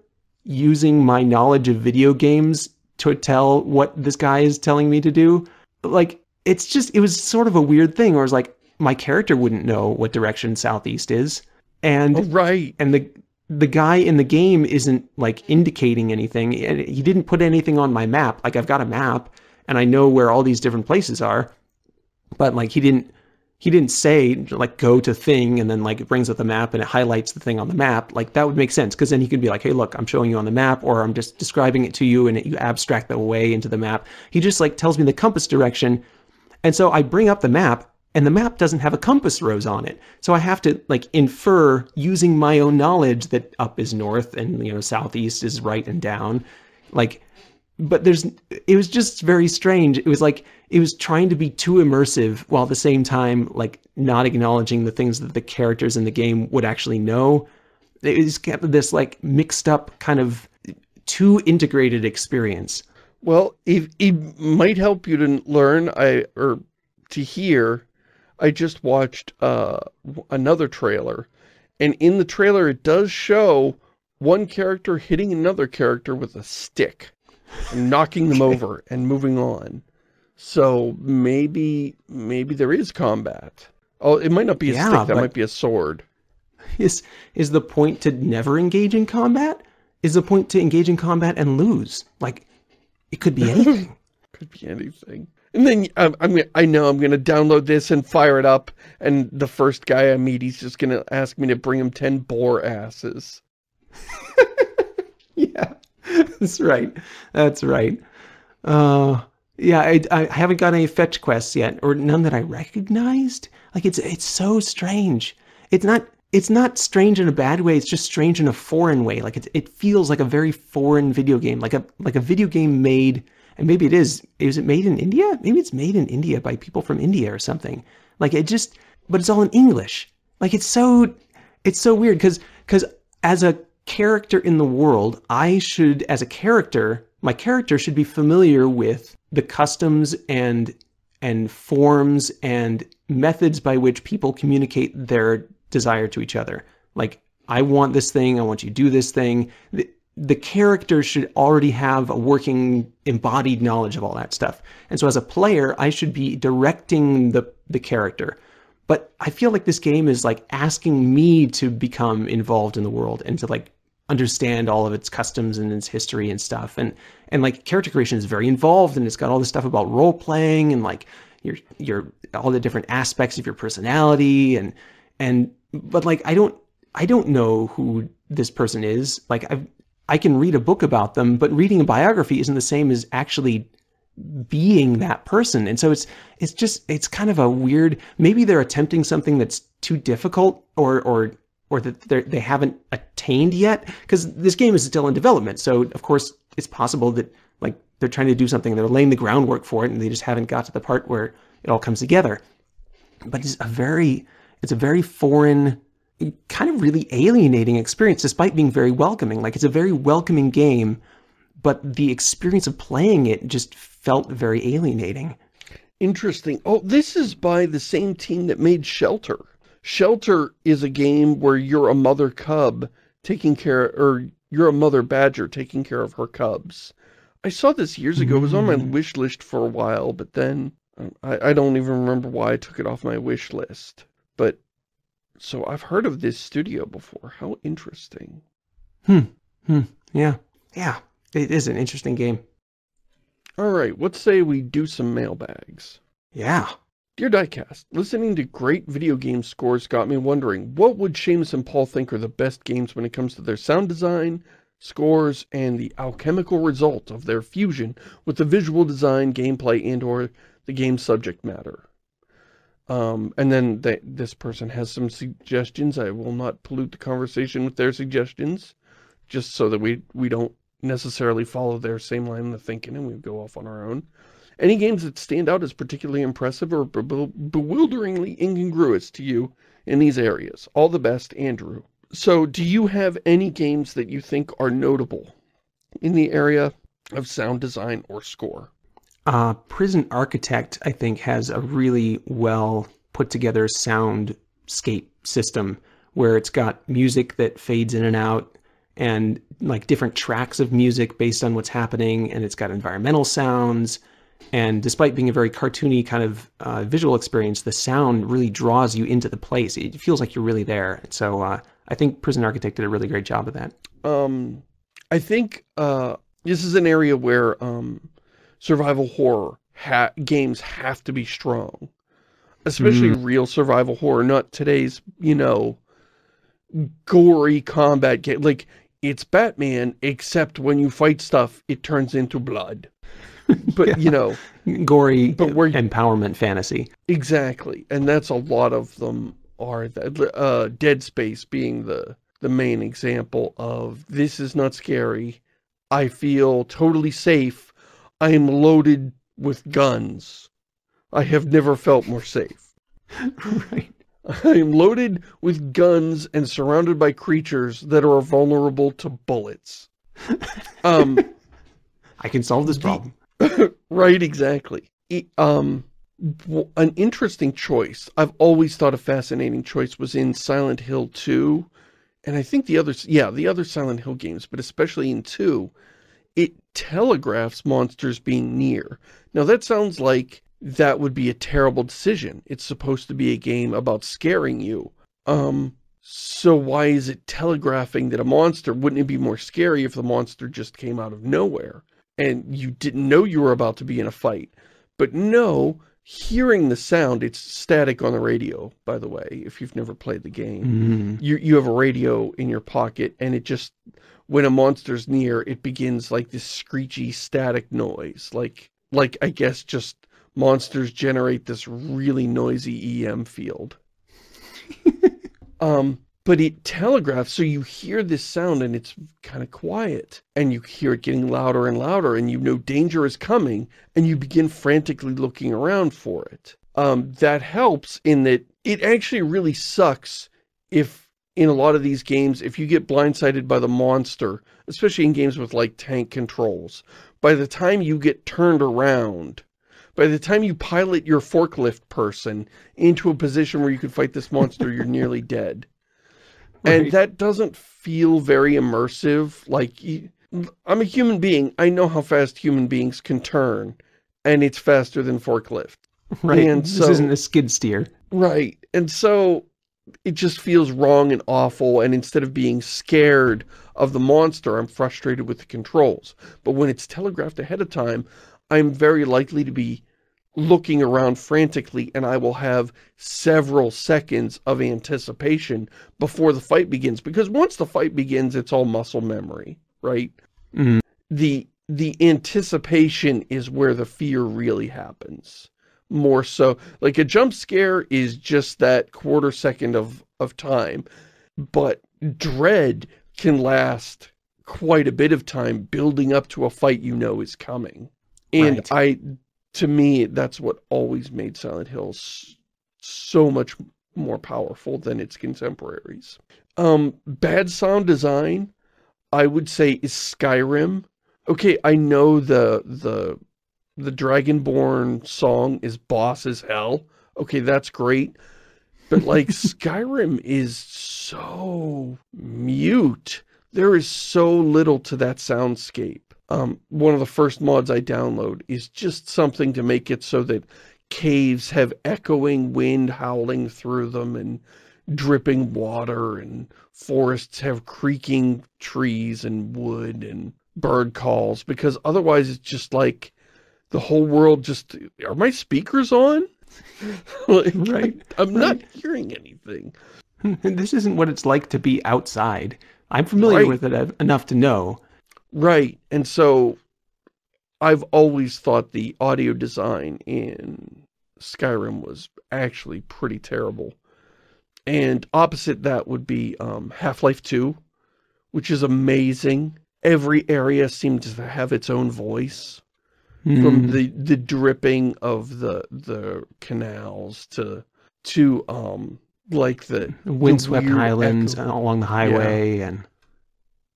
using my knowledge of video games to tell what this guy is telling me to do. Like it's just it was sort of a weird thing where it's like my character wouldn't know what direction southeast is. And oh, right. And the the guy in the game isn't like indicating anything. He didn't put anything on my map. Like I've got a map and I know where all these different places are, but like he didn't he didn't say like go to thing and then like it brings up the map and it highlights the thing on the map. Like that would make sense because then he could be like, hey, look, I'm showing you on the map or I'm just describing it to you and it, you abstract that away into the map. He just like tells me the compass direction. And so I bring up the map and the map doesn't have a compass rose on it. So I have to like infer using my own knowledge that up is north and you know southeast is right and down. Like but there's it was just very strange. It was like it was trying to be too immersive while at the same time like not acknowledging the things that the characters in the game would actually know. It was kept this like mixed up kind of too integrated experience. Well, it, it might help you to learn I or to hear I just watched uh, another trailer, and in the trailer it does show one character hitting another character with a stick, knocking them over and moving on. So maybe, maybe there is combat. Oh, it might not be a yeah, stick, that might be a sword. Is, is the point to never engage in combat? Is the point to engage in combat and lose? Like, it could be <laughs> anything. could be anything. And then um, I'm, I know I'm going to download this and fire it up. And the first guy I meet, he's just going to ask me to bring him 10 boar asses. <laughs> <laughs> that's right. That's right. Uh, yeah, I, I haven't got any fetch quests yet, or none that I recognized. Like it's it's so strange. It's not it's not strange in a bad way. It's just strange in a foreign way. Like it it feels like a very foreign video game, like a like a video game made and maybe it is is it made in india maybe it's made in india by people from india or something like it just but it's all in english like it's so it's so weird because because as a character in the world i should as a character my character should be familiar with the customs and and forms and methods by which people communicate their desire to each other like i want this thing i want you to do this thing the character should already have a working embodied knowledge of all that stuff. And so as a player, I should be directing the, the character. But I feel like this game is like asking me to become involved in the world and to like understand all of its customs and its history and stuff. And and like character creation is very involved and it's got all this stuff about role playing and like your your all the different aspects of your personality and and but like I don't I don't know who this person is. Like I've I can read a book about them, but reading a biography isn't the same as actually being that person. And so it's it's just it's kind of a weird maybe they're attempting something that's too difficult or or or that they haven't attained yet because this game is still in development. So of course it's possible that like they're trying to do something they're laying the groundwork for it and they just haven't got to the part where it all comes together. But it's a very it's a very foreign kind of really alienating experience despite being very welcoming. Like it's a very welcoming game, but the experience of playing it just felt very alienating. Interesting. Oh, this is by the same team that made Shelter. Shelter is a game where you're a mother cub taking care, or you're a mother badger taking care of her cubs. I saw this years ago. It was on my mm. wish list for a while, but then I, I don't even remember why I took it off my wish list. But So I've heard of this studio before. How interesting. Hmm. Hmm. Yeah. Yeah. It is an interesting game. All right, let's say we do some mailbags. Yeah. Dear Diecast, listening to great video game scores got me wondering, what would Shamus and Paul think are the best games when it comes to their sound design, scores, and the alchemical result of their fusion with the visual design, gameplay, and or the game subject matter? Um, and then this person has some suggestions. I will not pollute the conversation with their suggestions, just so that we, we don't necessarily follow their same line of thinking and we go off on our own. Any games that stand out as particularly impressive or be bewilderingly incongruous to you in these areas? All the best, Andrew. So, do you have any games that you think are notable in the area of sound design or score? Uh, Prison Architect, I think, has a really well put together soundscape system where it's got music that fades in and out and like different tracks of music based on what's happening and it's got environmental sounds and despite being a very cartoony kind of uh, visual experience the sound really draws you into the place it feels like you're really there so uh, i think prison architect did a really great job of that um i think uh this is an area where um survival horror ha games have to be strong especially mm. real survival horror not today's you know gory combat game like it's Batman, except when you fight stuff, it turns into blood. <laughs> But, yeah. you know... Gory but we're, empowerment fantasy. Exactly. And that's a lot of them are that. Uh, Dead Space being the, the main example of, this is not scary. I feel totally safe. I am loaded with guns. I have never felt more safe. <laughs> right. I am loaded with guns and surrounded by creatures that are vulnerable to bullets. <laughs> Um, I can solve this problem. <laughs> right, exactly. um, an interesting choice, I've always thought a fascinating choice was in Silent Hill 2. And I think the other, yeah, the other Silent Hill games, but especially in 2, it telegraphs monsters being near. Now that sounds like that would be a terrible decision. It's supposed to be a game about scaring you. Um, so why is it telegraphing that a monster, wouldn't it be more scary if the monster just came out of nowhere and you didn't know you were about to be in a fight? But no, hearing the sound, it's static on the radio, by the way, if you've never played the game. Mm -hmm. You, you have a radio in your pocket and it just, when a monster's near, it begins like this screechy static noise. Like, like I guess just monsters generate this really noisy EM field. <laughs> um, but it telegraphs, so you hear this sound and it's kind of quiet. And you hear it getting louder and louder and you know danger is coming and you begin frantically looking around for it. Um, that helps in that it actually really sucks if in a lot of these games, if you get blindsided by the monster, especially in games with like tank controls, by the time you get turned around, by the time you pilot your forklift person into a position where you can fight this monster, you're nearly <laughs> dead. Right. And that doesn't feel very immersive. Like, I'm a human being. I know how fast human beings can turn. And it's faster than forklift. <laughs> Right. And this so, isn't a skid steer. Right. And so it just feels wrong and awful. And instead of being scared of the monster, I'm frustrated with the controls. But when it's telegraphed ahead of time, I'm very likely to be looking around frantically and I will have several seconds of anticipation before the fight begins. Because once the fight begins, it's all muscle memory, right? Mm. The, the anticipation is where the fear really happens. More so, like a jump scare is just that quarter second of, of time. But dread can last quite a bit of time building up to a fight you know is coming. And right. I, to me, that's what always made Silent Hill so much more powerful than its contemporaries. Um, bad sound design, I would say, is Skyrim. Okay, I know the, the, the Dragonborn song is boss as hell. Okay, that's great. But like <laughs> Skyrim is so mute. There is so little to that soundscape um, one of the first mods I download is just something to make it so that caves have echoing wind howling through them and dripping water and forests have creaking trees and wood and bird calls because otherwise it's just like the whole world just, are my speakers on? <laughs> like, Right, <laughs> I'm not hearing anything. <laughs> this isn't what it's like to be outside. I'm familiar Right. with it enough to know. Right. And so I've always thought the audio design in Skyrim was actually pretty terrible. And opposite that would be um, Half-Life 2, which is amazing. Every area seems to have its own voice. From Mm, the, the dripping of the the canals to to um like the windswept weird highlands echo. along the highway and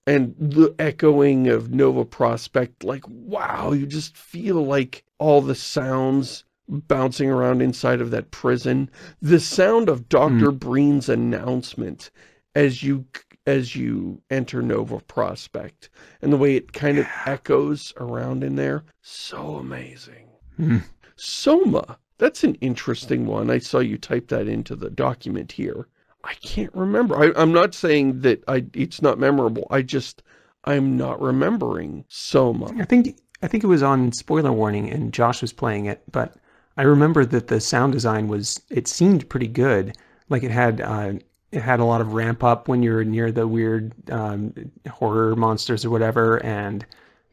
and the echoing of Nova Prospekt, like, wow, you just feel like all the sounds bouncing around inside of that prison. The sound of Dr. Breen's announcement as you as you enter Nova Prospekt and the way it kind of echoes around in there. So amazing. Hmm. Soma, that's an interesting one. I saw you type that into the document here. I can't remember. I, I'm not saying that I it's not memorable. I just I'm not remembering Soma. I think I think it was on spoiler warning and Josh was playing it, but I remember that the sound design was it seemed pretty good. Like it had uh, it had a lot of ramp up when you're near the weird um, horror monsters or whatever, and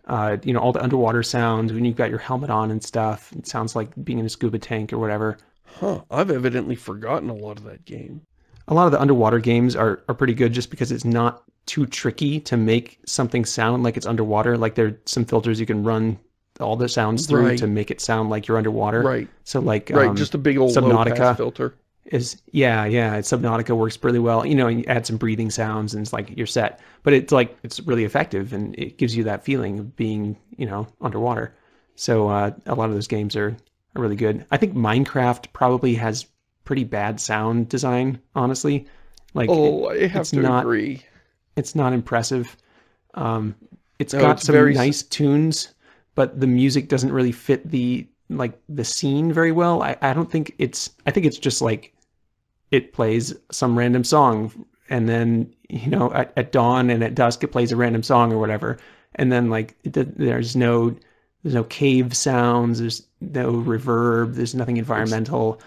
uh, you know all the underwater sounds when you've got your helmet on and stuff. It sounds like being in a scuba tank or whatever. Huh, I've evidently forgotten a lot of that game. A lot of the underwater games are, are pretty good just because it's not too tricky to make something sound like it's underwater. Like there are some filters you can run all the sounds through Right. to make it sound like you're underwater. Right, So like right, um, just a big old Subnautica. filter. is yeah yeah It's Subnautica works really well. You know, and you add some breathing sounds and it's like you're set. But it's like it's really effective and it gives you that feeling of being you know underwater. So uh, a lot of those games are are really good. I think Minecraft probably has pretty bad sound design. Honestly, like Oh, I have it's to not- agree. it's not impressive. Um, it's No, got it's some very nice tunes, but the music doesn't really fit the like the scene very well. I, I don't think it's. I think it's just like it plays some random song, and then you know at, at dawn and at dusk it plays a random song or whatever, and then like it, there's no there's no cave sounds, there's no reverb, there's nothing environmental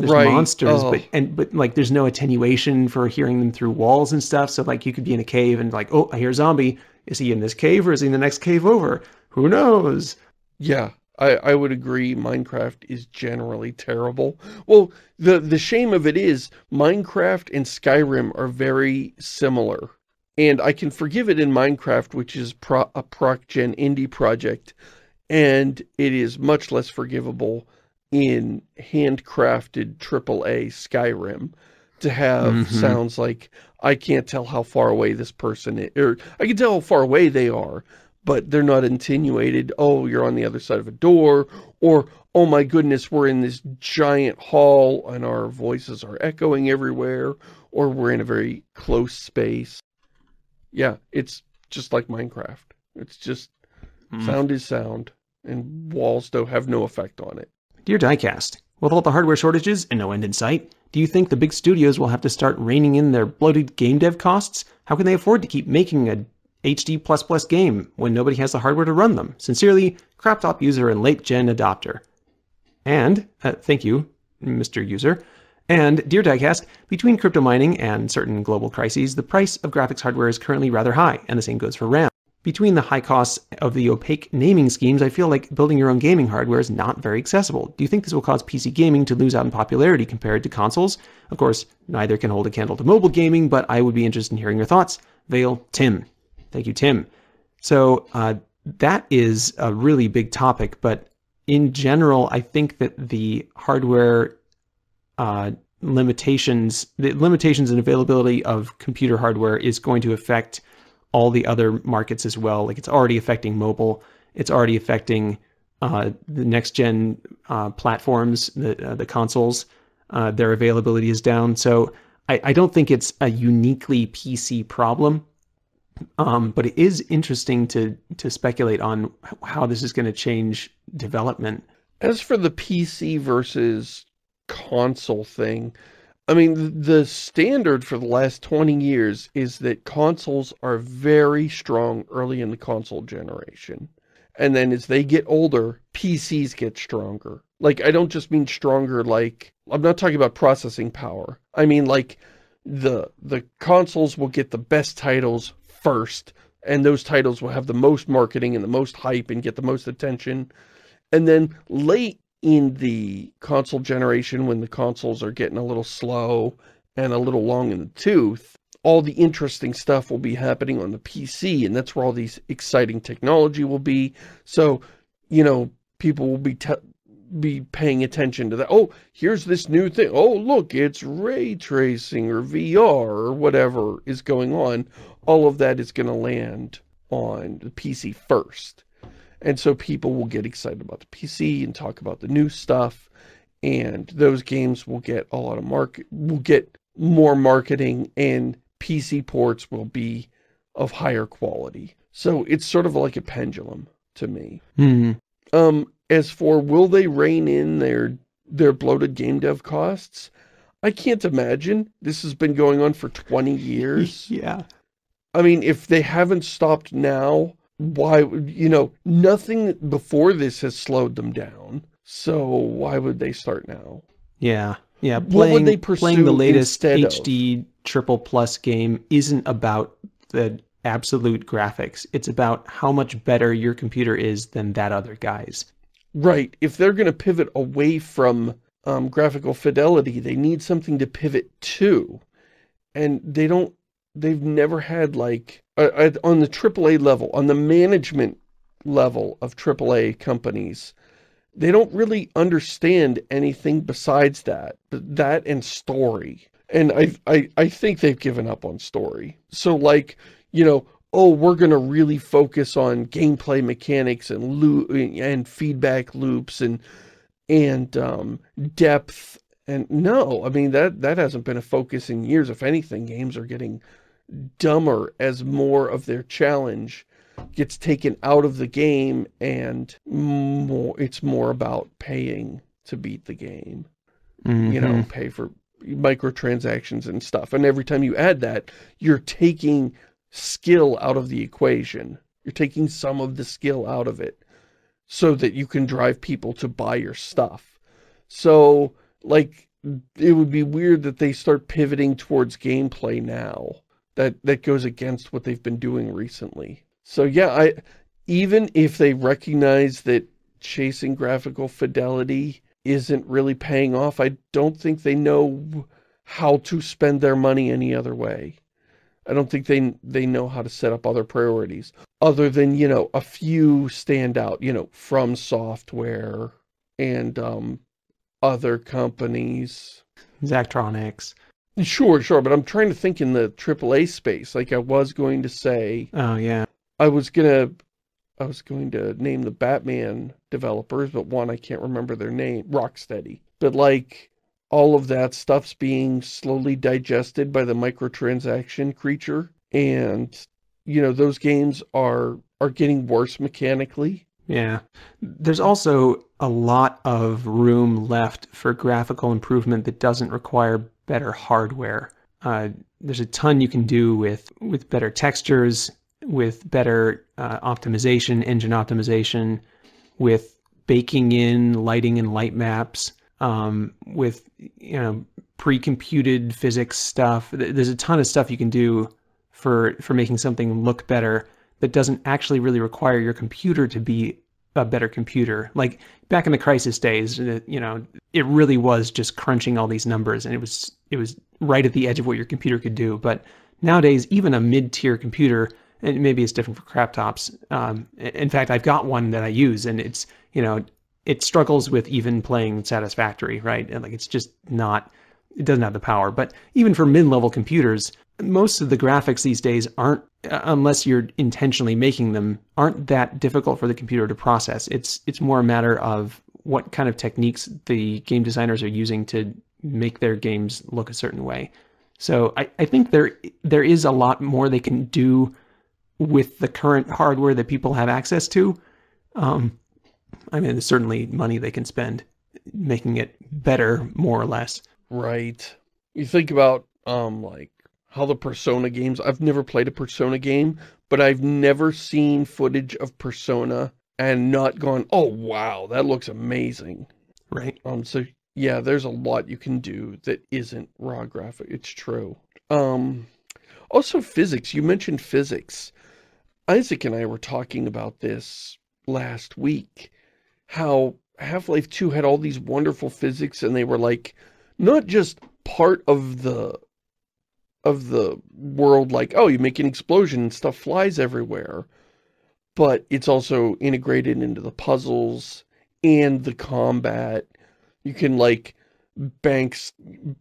there's right. monsters, oh, but and but like there's no attenuation for hearing them through walls and stuff. So like you could be in a cave and like, oh, I hear a zombie. Is he in this cave or is he in the next cave over? Who knows? Yeah, I, I would agree Minecraft is generally terrible. Well, the, the shame of it is Minecraft and Skyrim are very similar. And I can forgive it in Minecraft, which is pro, a proc-gen indie project, and it is much less forgivable in handcrafted AAA Skyrim to have Mhm. sounds like, I can't tell how far away this person is, or I can tell how far away they are, but they're not attenuated. Oh, you're on the other side of a door, or oh my goodness, we're in this giant hall and our voices are echoing everywhere, or we're in a very close space. Yeah, it's just like Minecraft. It's just Mm. sound is sound, and walls don't have no effect on it. Dear Diecast, with all the hardware shortages and no end in sight, do you think the big studios will have to start reining in their bloated game dev costs? How can they afford to keep making a HD++ game when nobody has the hardware to run them? Sincerely, Craptop user and late gen adopter. And, uh, thank you, Mr. User. And, dear Diecast, between crypto mining and certain global crises, the price of graphics hardware is currently rather high, and the same goes for RAM. Between the high costs of the opaque naming schemes, I feel like building your own gaming hardware is not very accessible. Do you think this will cause PC gaming to lose out in popularity compared to consoles? Of course, neither can hold a candle to mobile gaming, but I would be interested in hearing your thoughts. Vale, Tim. Thank you, Tim. So uh, that is a really big topic, but in general, I think that the hardware uh, limitations, the limitations and availability of computer hardware is going to affect all the other markets as well. Like it's already affecting mobile. It's already affecting uh, the next gen uh, platforms, the uh, the consoles. Uh, their availability is down. So I, I don't think it's a uniquely PC problem. Um, but it is interesting to to speculate on how this is going to change development. As for the PC versus console thing, I mean, the standard for the last 20 years is that consoles are very strong early in the console generation. And then as they get older, PCs get stronger. Like, I don't just mean stronger like, I'm not talking about processing power. I mean, like, the, the consoles will get the best titles first, and those titles will have the most marketing and the most hype and get the most attention. And then late in the console generation, when the consoles are getting a little slow and a little long in the tooth, all the interesting stuff will be happening on the PC, and that's where all these exciting technology will be. So, you know, people will be be paying attention to that. Oh, here's this new thing. Oh, look, it's ray tracing or VR or whatever is going on. All of that is going to land on the PC first. And so people will get excited about the PC and talk about the new stuff. And those games will get a lot of market, will get more marketing and PC ports will be of higher quality. So it's sort of like a pendulum to me. Mm. Um, as for will they rein in their their bloated game dev costs? I can't imagine. This has been going on for 20 years. <laughs> yeah. I mean, if they haven't stopped now, why, you know, nothing before this has slowed them down. So why would they start now? Yeah. Yeah. What Playing, would they pursue playing the latest instead of? HD triple plus game isn't about the absolute graphics. It's about how much better your computer is than that other guy's. Right. If they're going to pivot away from um, graphical fidelity, they need something to pivot to. And they don't, they've never had like, uh, uh, on the AAA level, on the management level of AAA companies, they don't really understand anything besides that, But that and story. And I, I, I think they've given up on story. So like, you know, oh, we're going to really focus on gameplay mechanics and loop and feedback loops and and um, depth. And no, I mean, that, that hasn't been a focus in years. If anything, games are getting dumber as more of their challenge gets taken out of the game and more it's more about paying to beat the game. Mm -hmm. You know, pay for microtransactions and stuff. And every time you add that, you're taking skill out of the equation. You're taking some of the skill out of it so that you can drive people to buy your stuff. So, like, it would be weird that they start pivoting towards gameplay now. That, that goes against what they've been doing recently. So yeah, I even if they recognize that chasing graphical fidelity isn't really paying off, I don't think they know how to spend their money any other way. I don't think they they know how to set up other priorities other than, you know, a few stand out, you know, FromSoftware and um, other companies. Zachtronics. Sure, sure, but I'm trying to think in the AAA space. Like I was going to say. Oh, yeah. I was gonna, I was going to name the Batman developers, but one, I can't remember their name, Rocksteady. But like, all of that stuff's being slowly digested by the microtransaction creature. And, you know, those games are, are getting worse mechanically. Yeah. There's also a lot of room left for graphical improvement that doesn't require better hardware. Uh, there's a ton you can do with, with better textures, with better uh, optimization, engine optimization, with baking in lighting and light maps, um, with you know pre-computed physics stuff. There's a ton of stuff you can do for for making something look better that doesn't actually really require your computer to be a better computer. Like back in the Crysis days, uh, you know, it really was just crunching all these numbers, and it was it was right at the edge of what your computer could do. But nowadays, even a mid-tier computer and maybe it's different for crap tops. Um, in fact, I've got one that I use, and it's you know it struggles with even playing Satisfactory, right? And like it's just not, it doesn't have the power. But even for mid-level computers, most of the graphics these days aren't, uh, unless you're intentionally making them, aren't that difficult for the computer to process. It's it's more a matter of what kind of techniques the game designers are using to make their games look a certain way. So I, I think there there is a lot more they can do with the current hardware that people have access to. Um, I mean, there's certainly money they can spend making it better, more or less. Right. You think about, um, like, how the Persona games, I've never played a Persona game, but I've never seen footage of Persona and not gone, oh, wow, that looks amazing. Right. Um, so, yeah, there's a lot you can do that isn't raw graphic. It's true. Um, also physics. You mentioned physics. Isaac and I were talking about this last week, how Half-Life 2 had all these wonderful physics and they were like, not just part of the of the world like, oh, you make an explosion and stuff flies everywhere. But it's also integrated into the puzzles and the combat. You can like banks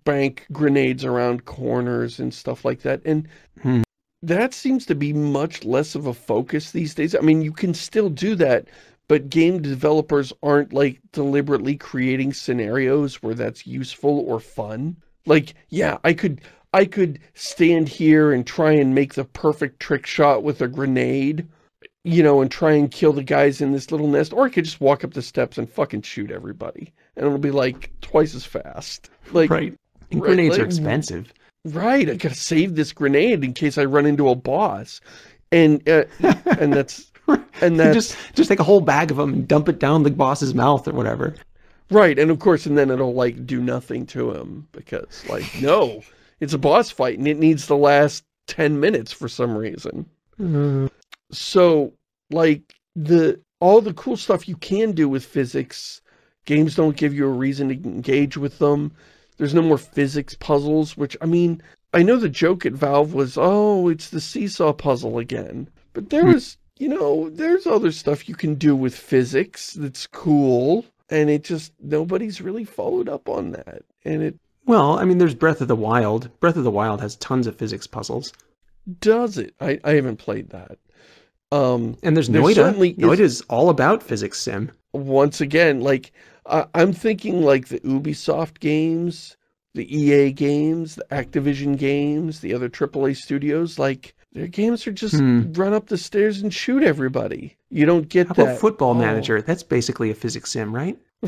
bank grenades around corners and stuff like that. And Hmm. that seems to be much less of a focus these days. I mean, you can still do that, but game developers aren't like deliberately creating scenarios where that's useful or fun. Like, yeah, I could I could stand here and try and make the perfect trick shot with a grenade, you know, and try and kill the guys in this little nest, or I could just walk up the steps and fucking shoot everybody. And it'll be like twice as fast. Like, right. And right, grenades are expensive. right, I gotta save this grenade in case I run into a boss. And, uh, <laughs> and that's, and that's, just just take a whole bag of them and dump it down the boss's mouth or whatever. right, and of course, and then it'll, like, do nothing to him, because, like, no, it's a boss fight, and it needs to last 10 minutes for some reason. So, like, the all the cool stuff you can do with physics, games don't give you a reason to engage with them. There's no more physics puzzles, which, I mean, I know the joke at Valve was, oh, it's the seesaw puzzle again. But there Hmm. was, you know, there's other stuff you can do with physics that's cool. And it just, nobody's really followed up on that. And it Well, I mean, there's Breath of the Wild. Breath of the Wild has tons of physics puzzles. does it. I, I haven't played that. Um, And there's There Noita. is- Noita is all about physics sim. once again, like, I I'm thinking like the Ubisoft games, the EA games, the Activision games, the other AAA studios, like, their games are just Hmm. run up the stairs and shoot everybody. You don't get How about that. Football oh. Manager? That's basically a physics sim, right? <laughs>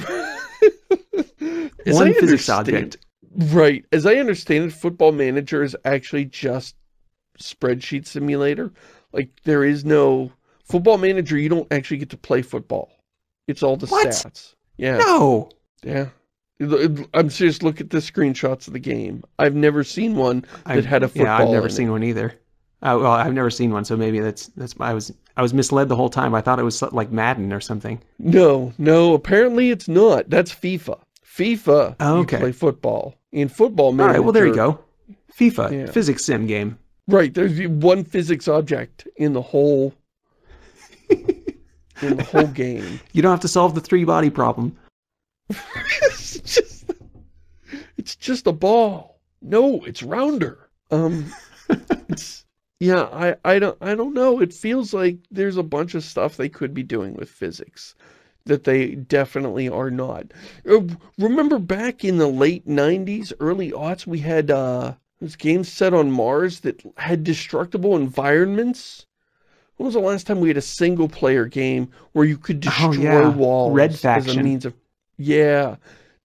One physics object. Right. As I understand it, Football Manager is actually just spreadsheet simulator. Like, there is no... Football Manager, you don't actually get to play football. It's all the What? stats. Yeah. No. Yeah. I'm serious, look at the screenshots of the game. I've never seen one that had a football. Yeah, I've never in it. seen one either. Uh, well, I've never seen one, so maybe that's that's. I was I was misled the whole time. I thought it was like Madden or something. No, no, apparently it's not. That's FIFA. FIFA, Oh, you okay. play football. In football All manager... right, well there you go. FIFA Yeah. physics sim game. Right, there's one physics object in the whole... in the whole <laughs> game. You don't have to solve the three body problem. <laughs> it's just... It's just a ball. No, it's rounder. Um, <laughs> it's... Yeah, I, I don't I don't know. It feels like there's a bunch of stuff they could be doing with physics that they definitely are not. Uh, remember back in the late 90s, early aughts, we had uh those games set on Mars that had destructible environments? When was the last time we had a single player game where you could Oh, destroy yeah. walls Red as a means of yeah,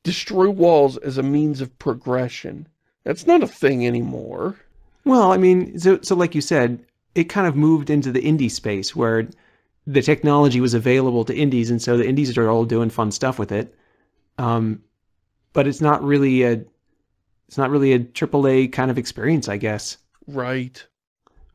destroy walls as a means of progression. That's not a thing anymore. Well, I mean, so so like you said, it kind of moved into the indie space where the technology was available to indies, and so the indies are all doing fun stuff with it. Um, but it's not really a it's not really a AAA kind of experience, I guess. Right.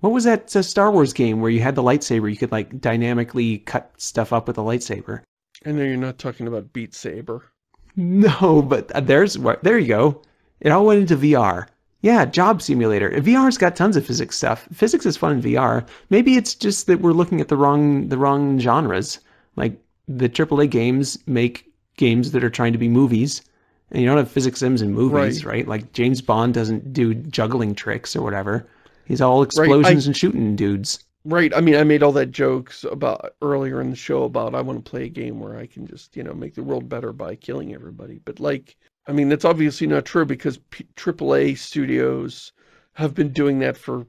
What was that uh, Star Wars game where you had the lightsaber? You could like dynamically cut stuff up with a lightsaber. I know you're not talking about Beat Saber. <laughs> No, but uh, there's there you go. It all went into VR. Yeah, job simulator. VR's got tons of physics stuff. Physics is fun in VR. Maybe it's just that we're looking at the wrong the wrong genres. Like the AAA games make games that are trying to be movies, and you don't have physics sims in movies, right? Like James Bond doesn't do juggling tricks or whatever. He's all explosions and shooting dudes. Right. I mean, I made all that jokes about earlier in the show about I want to play a game where I can just, you know, make the world better by killing everybody. But like, I mean, that's obviously not true because P AAA studios have been doing that for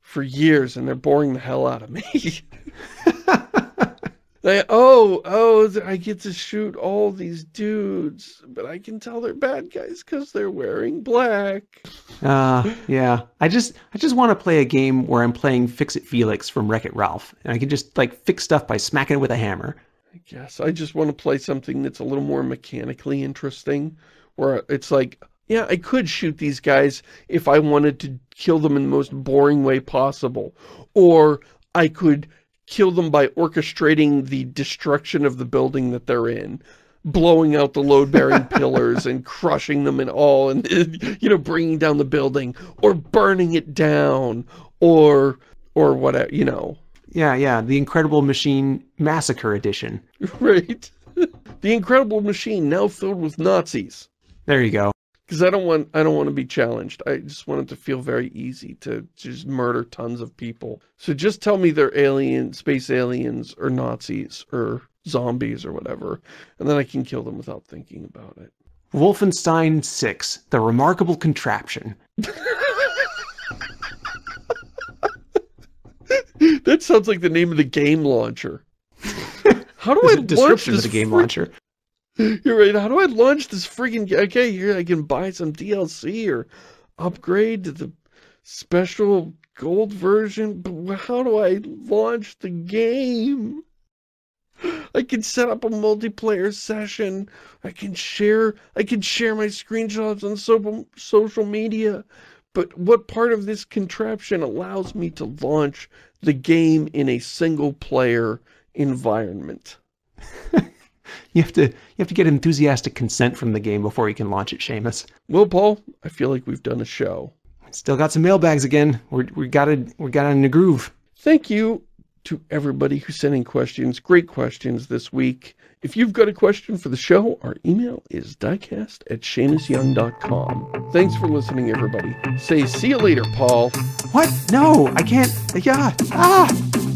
for years and they're boring the hell out of me. <laughs> Like, oh, oh, I get to shoot all these dudes, but I can tell they're bad guys because they're wearing black. Uh, yeah. I just, I just want to play a game where I'm playing Fix-It Felix from Wreck-It Ralph, and I can just like fix stuff by smacking it with a hammer. I guess I just want to play something that's a little more mechanically interesting, where it's like, yeah, I could shoot these guys if I wanted to kill them in the most boring way possible, or I could kill them by orchestrating the destruction of the building that they're in blowing out the load-bearing <laughs> pillars and crushing them and all and <laughs> you know bringing down the building or burning it down or or whatever you know. Yeah yeah the incredible machine massacre edition. <laughs> Right. The incredible machine now filled with nazis there you go because I don't want I don't want to be challenged. I just want it to feel very easy to just murder tons of people. So just tell me they're alien, space aliens, or Nazis, or zombies, or whatever, and then I can kill them without thinking about it. Wolfenstein 6, The Remarkable Contraption. <laughs> that sounds like the name of the game launcher. <laughs> How do I description launch of the game launcher? <gasps> You're right. How do I launch this friggin' Okay, here I can buy some DLC or upgrade to the special gold version. But how do I launch the game? <gasps> I can set up a multiplayer session. I can share. I can share my screenshots on so social media. But what part of this contraption allows me to launch the game in a single player environment? <laughs> You have to you have to get enthusiastic consent from the game before you can launch it, Shamus. Well, Paul, I feel like we've done a show. Still got some mailbags again. We're, we got it. We got it in a groove. Thank you to everybody who's sending questions. Great questions this week. If you've got a question for the show, our email is diecast at ShamusYoung.com. Thanks for listening, everybody. Say see you later, Paul. What? No, I can't. Yeah. Ah.